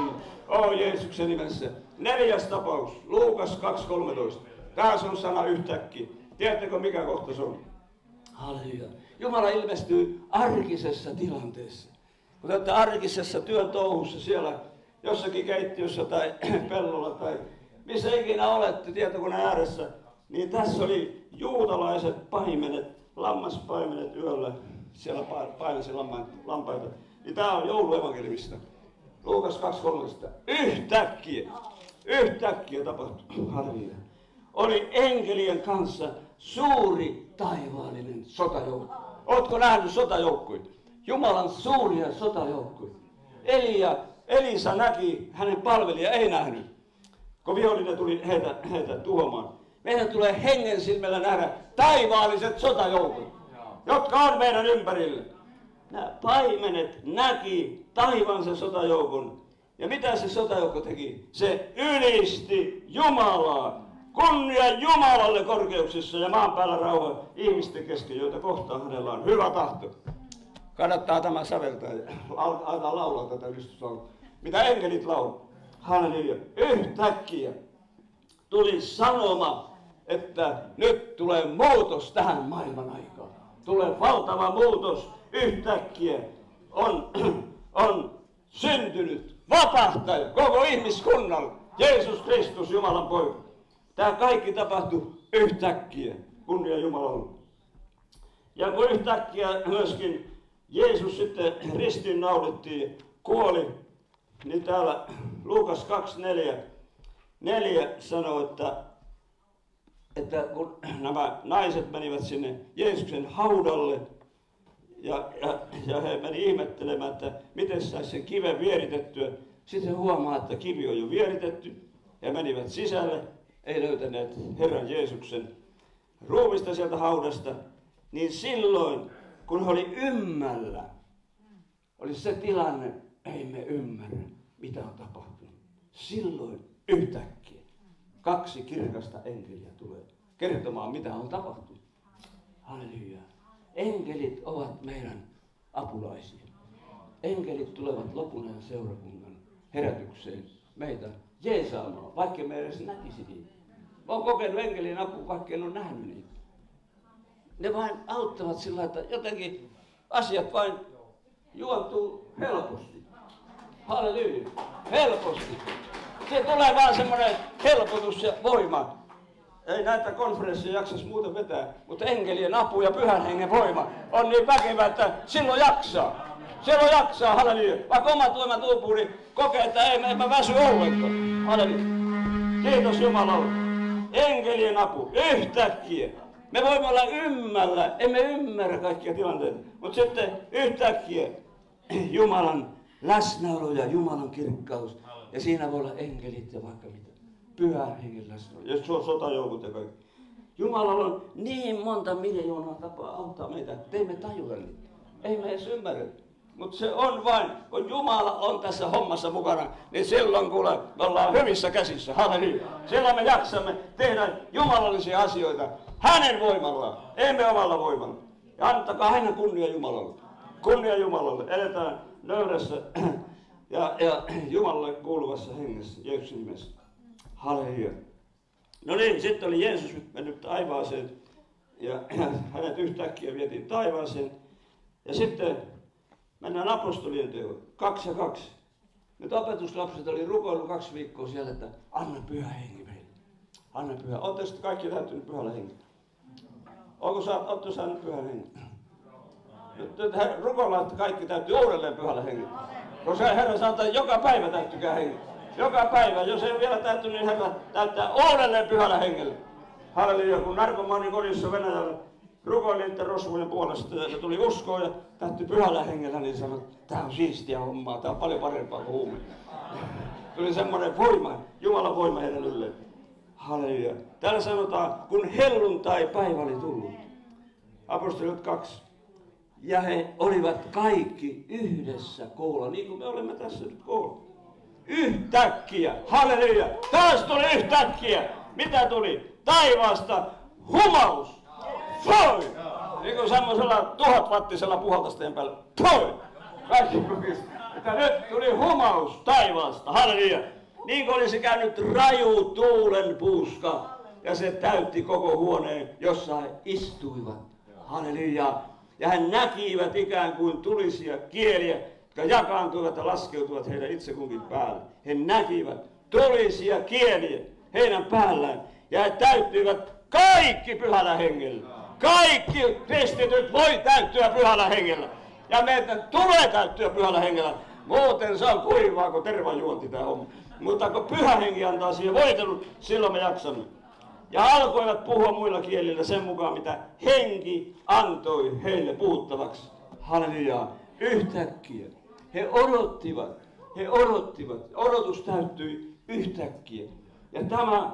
Oh, Jeesuksen nimessä. Neljäs tapaus, Luukas 2.13. Taas on sana yhtäkkiä. Tiedättekö mikä kohta se on? Halleluja. Jumala ilmestyy arkisessa tilanteessa. Kun te olette arkisessa työn touhussa siellä jossakin keittiössä tai *clears throat* pellolla tai missä ikinä olette tietokoneen ääressä, niin tässä oli juutalaiset pahimenet, lammaspaimenet yöllä, siellä painasi lampaita. Niin tämä on jouluevankelimista. Luukas 2.13. Yhtäkkiä, yhtäkkiä tapahtui, *clears throat* halleluja. Oli enkelien kanssa suuri taivaallinen sotajoukko. Oletko nähnyt sotajoukkoja? Jumalan suuria sotajoukkoja. Elia, Elisa näki, hänen palvelija ei nähnyt, kun vihollinen tuli heitä, heitä tuhoamaan. Meidän tulee hengen silmällä nähdä taivaalliset sotajoukot, jotka on meidän ympärillä. Nämä paimenet näki taivaansa sotajoukon. Ja mitä se sotajoukko teki? Se ylisti Jumalaa. Kunnia Jumalalle korkeuksissa ja maan päällä rauha ihmisten kesken, joita kohtaan hänellä on hyvä tahto. Kannattaa tämä säveltää ja aletaan laulaa tätä ylistyslaulua. Mitä enkelit laulaa? Halleluja. Yhtäkkiä tuli sanoma, että nyt tulee muutos tähän maailman aikaan. Tulee valtava muutos yhtäkkiä. On, *clears throat* on syntynyt vapahtaja koko ihmiskunnalle. Jeesus Kristus, Jumalan poika. Tämä kaikki tapahtui yhtäkkiä. Kunnia Jumalalle. Ja kun yhtäkkiä myöskin Jeesus sitten ristiinnaulittiin, kuoli, niin täällä Luukas 2.4 4 sanoo, että, että kun nämä naiset menivät sinne Jeesuksen haudalle, ja, ja, ja he meni ihmettelemään, että miten saisi sen kiven vieritettyä. Sitten huomaa, että kivi on jo vieritetty. He menivät sisälle, ei löytäneet Herran Jeesuksen ruumista sieltä haudasta. Niin silloin kun he oli ymmällä, oli se tilanne, ei me ymmärrä, mitä on tapahtunut. Silloin yhtäkkiä kaksi kirkasta enkeliä tulee kertomaan, mitä on tapahtunut. Halleluja. Enkelit ovat meidän apulaisia. Enkelit tulevat lopun seurakunnan herätykseen meitä jeesaamaan, vaikka me edes näkisi niitä. Mä oon kokenut enkelin apu, vaikka en ole nähnyt niitä ne vain auttavat sillä, että jotenkin asiat vain juontuu helposti. Halleluja. Helposti. Se tulee vaan semmoinen helpotus ja voima. Ei näitä konferensseja jaksaisi muuten vetää, mutta enkelien apu ja pyhän hengen voima on niin väkevä, että silloin jaksaa. Silloin jaksaa, halleluja. Vaikka oma tuima tuupuu, niin kokee, että ei, mä väsy ollenkaan. Halleluja. Kiitos Jumalalle. Enkelien apu, yhtäkkiä. Me voimme olla ymmällä, emme ymmärrä kaikkia tilanteita, mutta sitten yhtäkkiä Jumalan läsnäolo ja Jumalan kirkkaus. Ja siinä voi olla enkelit ja vaikka mitä. Pyhän hengen läsnäolo. Ja se on sotajoukot ja kaikki. Jumalalla on niin monta miljoonaa tapaa auttaa meitä, että emme tajua niitä. Ei me edes ymmärrä. Mutta se on vain, kun Jumala on tässä hommassa mukana, niin silloin kuule, me ollaan hyvissä käsissä. Halleluja. Silloin me jaksamme tehdä jumalallisia asioita hänen voimallaan, emme omalla voimalla. Ja antakaa aina kunnia Jumalalle. Kunnia Jumalalle. Eletään nöyrässä *clears throat* ja, ja Jumalalle kuuluvassa hengessä, Jeesuksen nimessä. Halleluja. No niin, sitten oli Jeesus mennyt taivaaseen ja, *clears throat* hänet yhtäkkiä vietiin taivaaseen. Ja sitten mennään apostolien teoon, kaksi ja kaksi. Nyt opetuslapset oli rukoillut kaksi viikkoa siellä, että anna pyhä henki meille. Anna pyhä. Oletteko sitten kaikki täyttynyt pyhällä hengellä? Onko sä, ootko saanut pyhän hengen? Nyt, nyt että kaikki täytyy uudelleen pyhällä hengellä. Koska Herra että joka päivä täyttykää hengen. Joka päivä, jos ei vielä täytty, niin Herra täyttää uudelleen pyhällä hengellä. Halleluja, kun narkomaani kodissa Venäjällä rukoili niiden rosvojen puolesta ja tuli uskoon ja täytti pyhällä hengellä, niin sanoi, että tämä on siistiä hommaa, tämä on paljon parempaa kuin huume. *laughs* Tuli semmoinen voima, Jumalan voima heidän ylleen. Halleluja. Täällä sanotaan, kun helluntai päivä oli tullut. Apostolit 2. Ja he olivat kaikki yhdessä koolla, niin kuin me olemme tässä nyt koolla. Yhtäkkiä, halleluja, taas tuli yhtäkkiä. Mitä tuli? Taivaasta humaus. Foi! Niin kuin semmoisella tuhatvattisella puhaltasteen päällä. Foi! Kaikki kukis. Että nyt tuli humaus taivaasta. Halleluja. Niin kuin olisi käynyt raju tuulen puuska. Ja se täytti koko huoneen, jossa he istuivat. Halleluja. Ja he näkivät ikään kuin tulisia kieliä, jotka jakaantuivat ja laskeutuvat heidän itse kunkin päälle. He näkivät tulisia kieliä heidän päällään. Ja he täyttyivät kaikki pyhällä hengellä. Kaikki kristityt voi täyttyä pyhällä hengellä. Ja meidän tulee täyttyä pyhällä hengellä. Muuten se on kuivaa kuin tervajuonti tämä homma. Mutta kun pyhä henki antaa siihen voitelun, silloin me jaksamme. Ja alkoivat puhua muilla kielillä sen mukaan, mitä henki antoi heille puhuttavaksi. Halleluja. Yhtäkkiä. He odottivat. He odottivat. Odotus täyttyi yhtäkkiä. Ja tämä,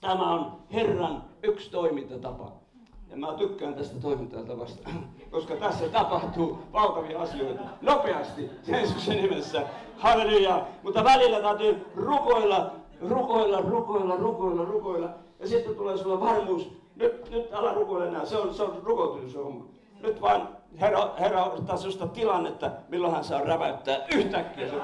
tämä on Herran yksi toimintatapa. Ja mä tykkään tästä toimintatavasta, koska tässä tapahtuu valtavia asioita nopeasti Jeesuksen nimessä. Halleluja. Mutta välillä täytyy rukoilla, rukoilla, rukoilla, rukoilla, rukoilla. Ja sitten tulee sulla varmuus. Nyt, nyt älä rukoile enää. Se on, se on se homma. Nyt vaan Herra, Herra ottaa sinusta tilannetta, milloin hän saa räväyttää yhtäkkiä se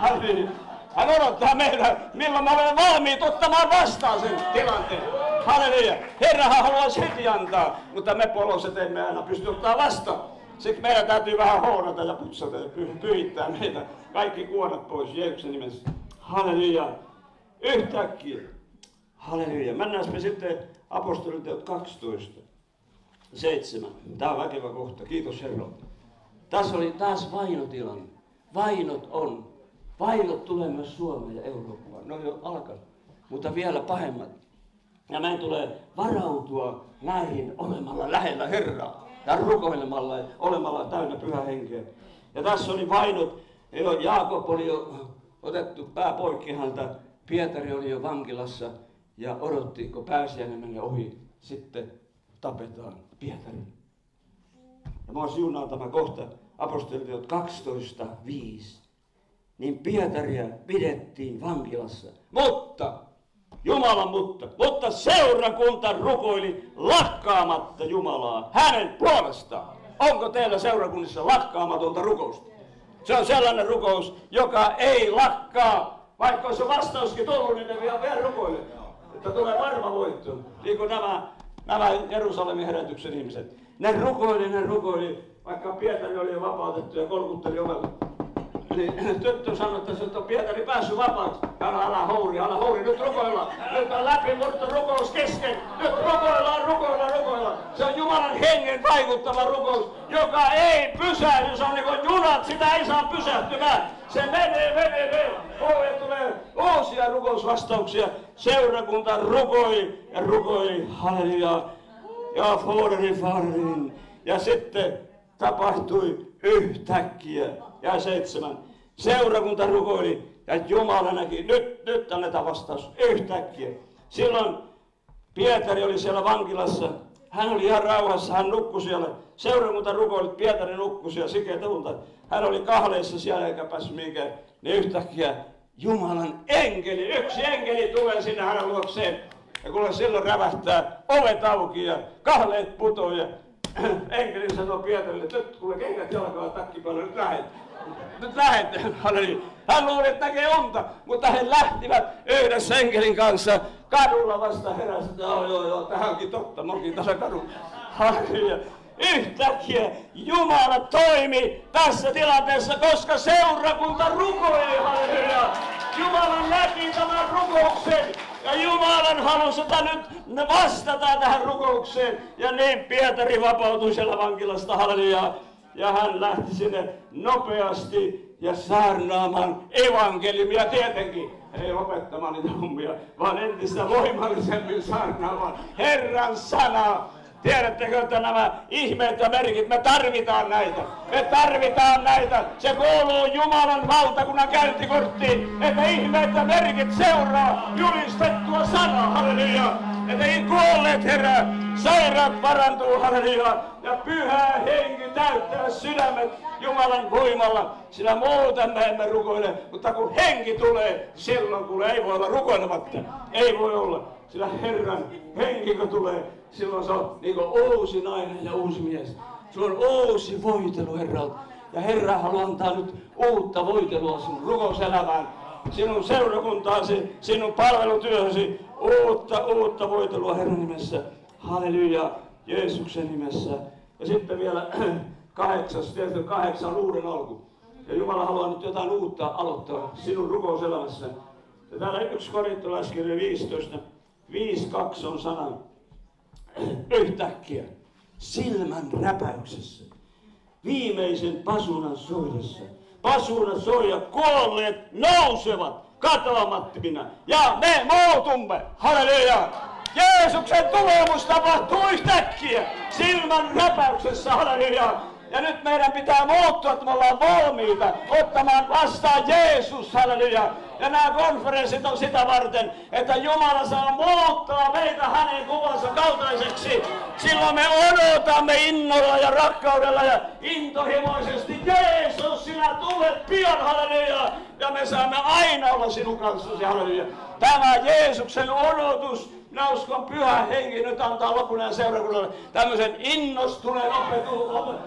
Halleluja. Hän odottaa meitä, milloin me olemme valmiit ottamaan vastaan sen tilanteen. Halleluja. Herrahan haluaisi heti antaa, mutta me poloset emme aina pysty ottaa vastaan. Siksi meidän täytyy vähän hoonata ja putsata ja py- pyhittää meitä kaikki kuonat pois Jeesuksen nimessä. Halleluja. Yhtäkkiä. Halleluja. Mennään me sitten apostoliteot 12. 7. Tämä on väkevä kohta. Kiitos Herra. Tässä oli taas vainotilanne. Vainot on. Vainot tulee myös Suomeen ja Eurooppaan. Ne on jo alkanut. Mutta vielä pahemmat. Ja meidän tulee varautua näihin olemalla lähellä Herraa. Ja rukoilemalla ja olemalla täynnä pyhä henkeä. Ja tässä oli vainot. Jaakob oli jo otettu pää poikki häntä. Pietari oli jo vankilassa ja odotti, kun pääsiäinen menee ohi. Sitten tapetaan Pietari. Ja mä siunaan tämä kohta apostoliteot 12.5. Niin Pietaria pidettiin vankilassa. Mutta, Jumalan mutta, mutta seurakunta rukoili lakkaamatta Jumalaa hänen puolestaan. Onko teillä seurakunnissa lakkaamatonta rukousta? Se on sellainen rukous, joka ei lakkaa. Vaikka olisi vastauskin tullut, niin ne vielä, vielä rukoilee. Että tulee varma voitto. Niin kuin nämä nämä Jerusalemin herätyksen ihmiset. Ne rukoili, ne rukoili, vaikka Pietari oli vapautettu ja kolkutteli ovella. Niin *laughs* tyttö sanoi, että se on Pietari päässyt vapaaksi. Älä, älä houri, älä houri, nyt rukoillaan. Nyt on läpimurto rukous kesken. Nyt rukoillaan, rukoillaan, rukoillaan. Se on Jumalan hengen vaikuttava rukous, joka ei pysähdy. Se on niin kuin junat, sitä ei saa pysähtymään. Se menee, menee, menee. Oveen tulee uusia rukousvastauksia. Seurakunta rukoi ja rukoi. Halleluja. Ja Faderin, Faderin. Ja sitten tapahtui yhtäkkiä. Ja seitsemän. Seurakunta rukoili ja Jumala näki, nyt, nyt annetaan vastaus yhtäkkiä. Silloin Pietari oli siellä vankilassa. Hän oli ihan rauhassa, hän nukkui siellä. Seurakunta rukoili, Pietari nukkui siellä sikeä. Hän oli kahleissa siellä eikä päässyt mihinkään. Niin yhtäkkiä Jumalan enkeli, yksi enkeli tulee sinne hänen luokseen. Ja kun silloin rävähtää ovet auki ja kahleet putoo ja *clears throat* enkeli sanoo Pietarille, nyt kuule kengät jalkaa takki nyt lähet. Nyt lähet, *laughs* halleluja. Hän luuli, että näkee unta, mutta he lähtivät yhdessä enkelin kanssa kadulla vasta heräsi, joo, joo, joo, tähän onkin totta, mokin tässä kadulla. Yhtäkkiä Jumala toimi tässä tilanteessa, koska seurakunta rukoi, halleluja. Jumala näki tämän rukouksen ja Jumalan halusi nyt vastata tähän rukoukseen. Ja niin Pietari vapautui siellä vankilasta, halleluja. Ja hän lähti sinne nopeasti ja saarnaamaan evankeliumia tietenkin. ei lopettamaan niitä hommia, vaan entistä voimallisemmin saarnaamaan Herran sanaa. Tiedättekö, että nämä ihmeet ja merkit, me tarvitaan näitä. Me tarvitaan näitä. Se kuuluu Jumalan valtakunnan käyntikorttiin, että ihmeet ja merkit seuraa julistettua sanaa. Halleluja. Että ei kuolleet herää, sairaat parantuu, halleluja. Ja pyhä henki täyttää sydämet Jumalan voimalla. Sillä muuten me emme rukoile, mutta kun henki tulee, silloin kun ei voi olla rukoilematta. Ei voi olla. Sillä Herran henki kun tulee, silloin se on niin kuin uusi nainen ja uusi mies. Se on uusi voitelu Herralta. Ja Herra haluaa antaa nyt uutta voitelua sinun rukouselämään, sinun seurakuntaasi, sinun palvelutyöhösi, uutta, uutta voitelua Herran nimessä. Halleluja, Jeesuksen nimessä. Ja sitten vielä *clears throat* kahdeksas, tietysti kahdeksan uuden alku. Ja Jumala haluaa nyt jotain uutta aloittaa sinun rukouselämässä. Ja täällä yksi korintolaiskirja 15, 5.2 on sana *clears throat* yhtäkkiä silmän räpäyksessä, viimeisen pasunan soidessa. Pasuna soi ja kuolleet nousevat katoamattomina ja me muutumme. Halleluja! Jeesuksen tulemus tapahtuu yhtäkkiä silmän räpäyksessä. Halleluja! Ja nyt meidän pitää muuttua, että me ollaan valmiita ottamaan vastaan Jeesus, halleluja. Ja nämä konferenssit on sitä varten, että Jumala saa muuttaa meitä hänen kuvansa kaltaiseksi. Silloin me odotamme innolla ja rakkaudella ja intohimoisesti, Jeesus, sinä tulet pian, halleluja. Ja me saamme aina olla sinun kanssasi, halleluja. Tämä Jeesuksen odotus minä uskon pyhä henki nyt antaa lopuneen seurakunnalle tämmöisen innostuneen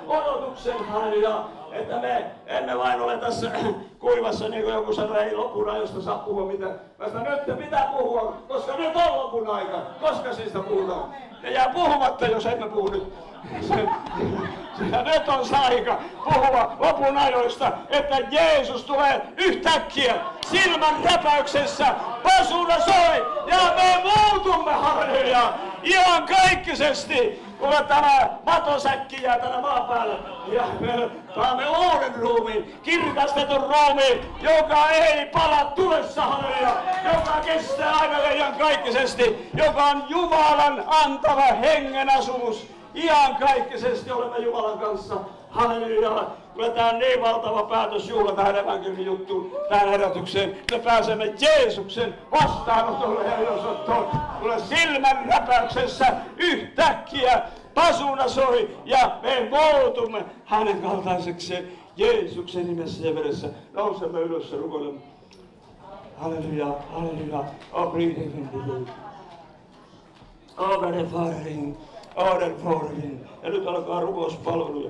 odotuksen, ja että me emme vain ole tässä *clears throat* kuivassa, niin kuin joku sanoi, ei lopun josta saa puhua mitään. Mä nyt pitää puhua, koska nyt on lopun aika. Koska siitä puhutaan? Ne jää puhumatta, jos emme puhu nyt. Ja nyt on aika puhua lopun ajoista, että Jeesus tulee yhtäkkiä silmän räpäyksessä, pasuna soi ja me muutumme, halleluja, ihan kaikkisesti, kun tämä matosäkki jää tänä maan päällä. Ja me saamme uuden ruumiin, kirkastetun ruumiin, joka ei pala tulessa, halleluja, joka kestää aina ihan kaikkisesti, joka on Jumalan antama hengen asumus Ihan kaikkisesti olemme Jumalan kanssa. Halleluja. Kyllä tämä on niin valtava päätös juhla tähän evankeliumin juttuun, tähän herätykseen. Me pääsemme Jeesuksen vastaanotolle ja osottoon. Kyllä silmän räpäyksessä yhtäkkiä pasuna soi ja me muutumme hänen kaltaisekseen Jeesuksen nimessä ja veressä. Nousemme ylös ja rukoilemme. Halleluja, halleluja. Oh, breathing in the. Oh, fire Aaden Forhin. Ja nyt alkaa rukouspalveluja.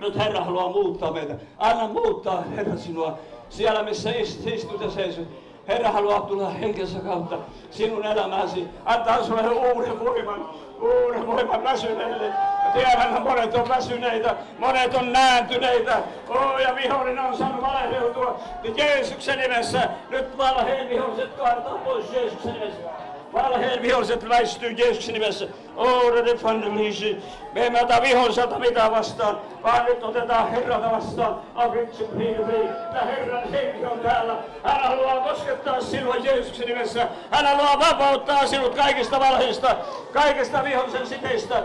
Nyt Herra haluaa muuttaa meitä. Anna muuttaa, Herra, sinua siellä, missä istut ja seisot. Herra haluaa tulla henkensä kautta sinun elämäsi. Antaa sinulle uuden voiman, uuden voiman väsyneille. Tiedän, monet on väsyneitä, monet on nääntyneitä. Oh, ja vihollinen on saanut valehdeltua. Jeesuksen nimessä nyt valheen viholliset kaadetaan pois Jeesuksen nimessä. Valheen viholliset väistyy Jeesuksen nimessä. Oudede fandeliisi. Me emme ota viholliselta mitään vastaan, vaan nyt otetaan Herralta vastaan. Avitsi pilvi. Ja Herran henki on täällä. Hän haluaa koskettaa sinua Jeesuksen nimessä. Hän haluaa vapauttaa sinut kaikista valheista, kaikista vihollisen siteistä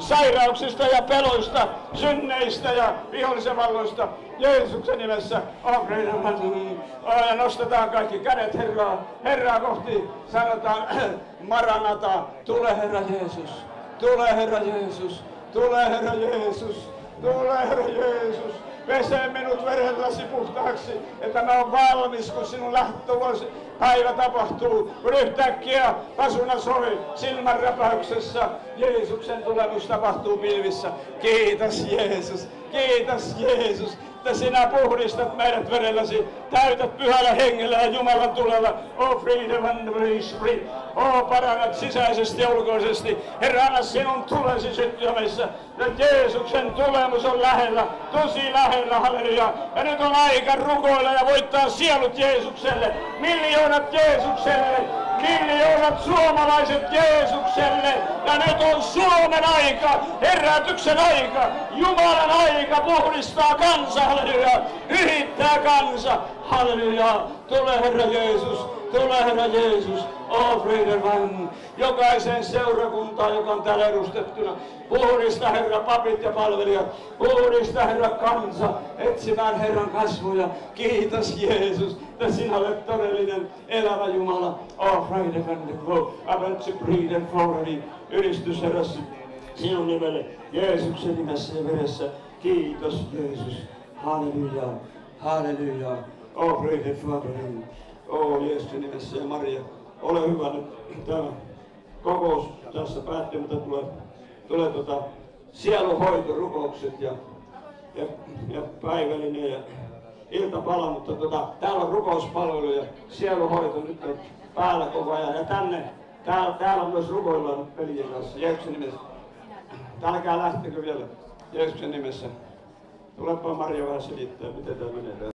sairauksista ja peloista, synneistä ja vihollisen valloista. Jeesuksen nimessä ja nostetaan kaikki kädet Herraa, Herraa kohti. Sanotaan *clears throat* Maranata, tule Herra Jeesus, tule Herra Jeesus, tule Herra Jeesus, tule Herra Jeesus. Pese minut verelläsi puhtaaksi, että mä oon valmis, kun sinun lähtövuosi päivä tapahtuu. Kun yhtäkkiä pasuna soi silmän räpäyksessä, Jeesuksen tulemus tapahtuu pilvissä. Kiitos Jeesus, kiitos Jeesus että sinä puhdistat meidät verelläsi, täytät pyhällä hengellä ja Jumalan tulella. Oh freedom and free. Oh parannat sisäisesti ja ulkoisesti. Herra, anna sinun tulesi syttyä meissä. Ja Jeesuksen tulemus on lähellä, tosi lähellä, halleluja. Ja nyt on aika rukoilla ja voittaa sielut Jeesukselle. Miljoonat Jeesukselle. Miljoonat suomalaiset Jeesukselle. Ja nyt on Suomen aika, herätyksen aika, Jumalan aika, puhdistaa kansa, halleluja. Yhittää kansa, halleluja. Tule Herra Jeesus, tule Herra Jeesus. Oh, Friederman, jokaisen seurakuntaan, joka on täällä edustettuna. Puhdista Herra papit ja palvelijat, puhdista Herra kansa, etsimään Herran kasvoja. Kiitos Jeesus, että sinä olet todellinen elävä Jumala. Oh, Friederman, oh, Avetsi Frieden Florani, ylistys Herra sinun nimelle, Jeesuksen nimessä ja veressä. Kiitos Jeesus. Halleluja, halleluja. Oh, Frieden Florani. Oh, Jeesuksen nimessä ja Maria, ole hyvä nyt tämä kokous tässä päättyy, mutta tulee, tulee tota sieluhoitorukoukset ja, ja, ja päivällinen ja iltapala, mutta tota, täällä on rukouspalvelu ja sieluhoito nyt on päällä koko ajan. Ja tänne, täällä, täällä on myös rukoillaan pelien kanssa, Jeesuksen nimessä. Älkää lähtekö vielä, Jeesuksen nimessä. Tulepa Maria vähän selittää, miten tämä menee.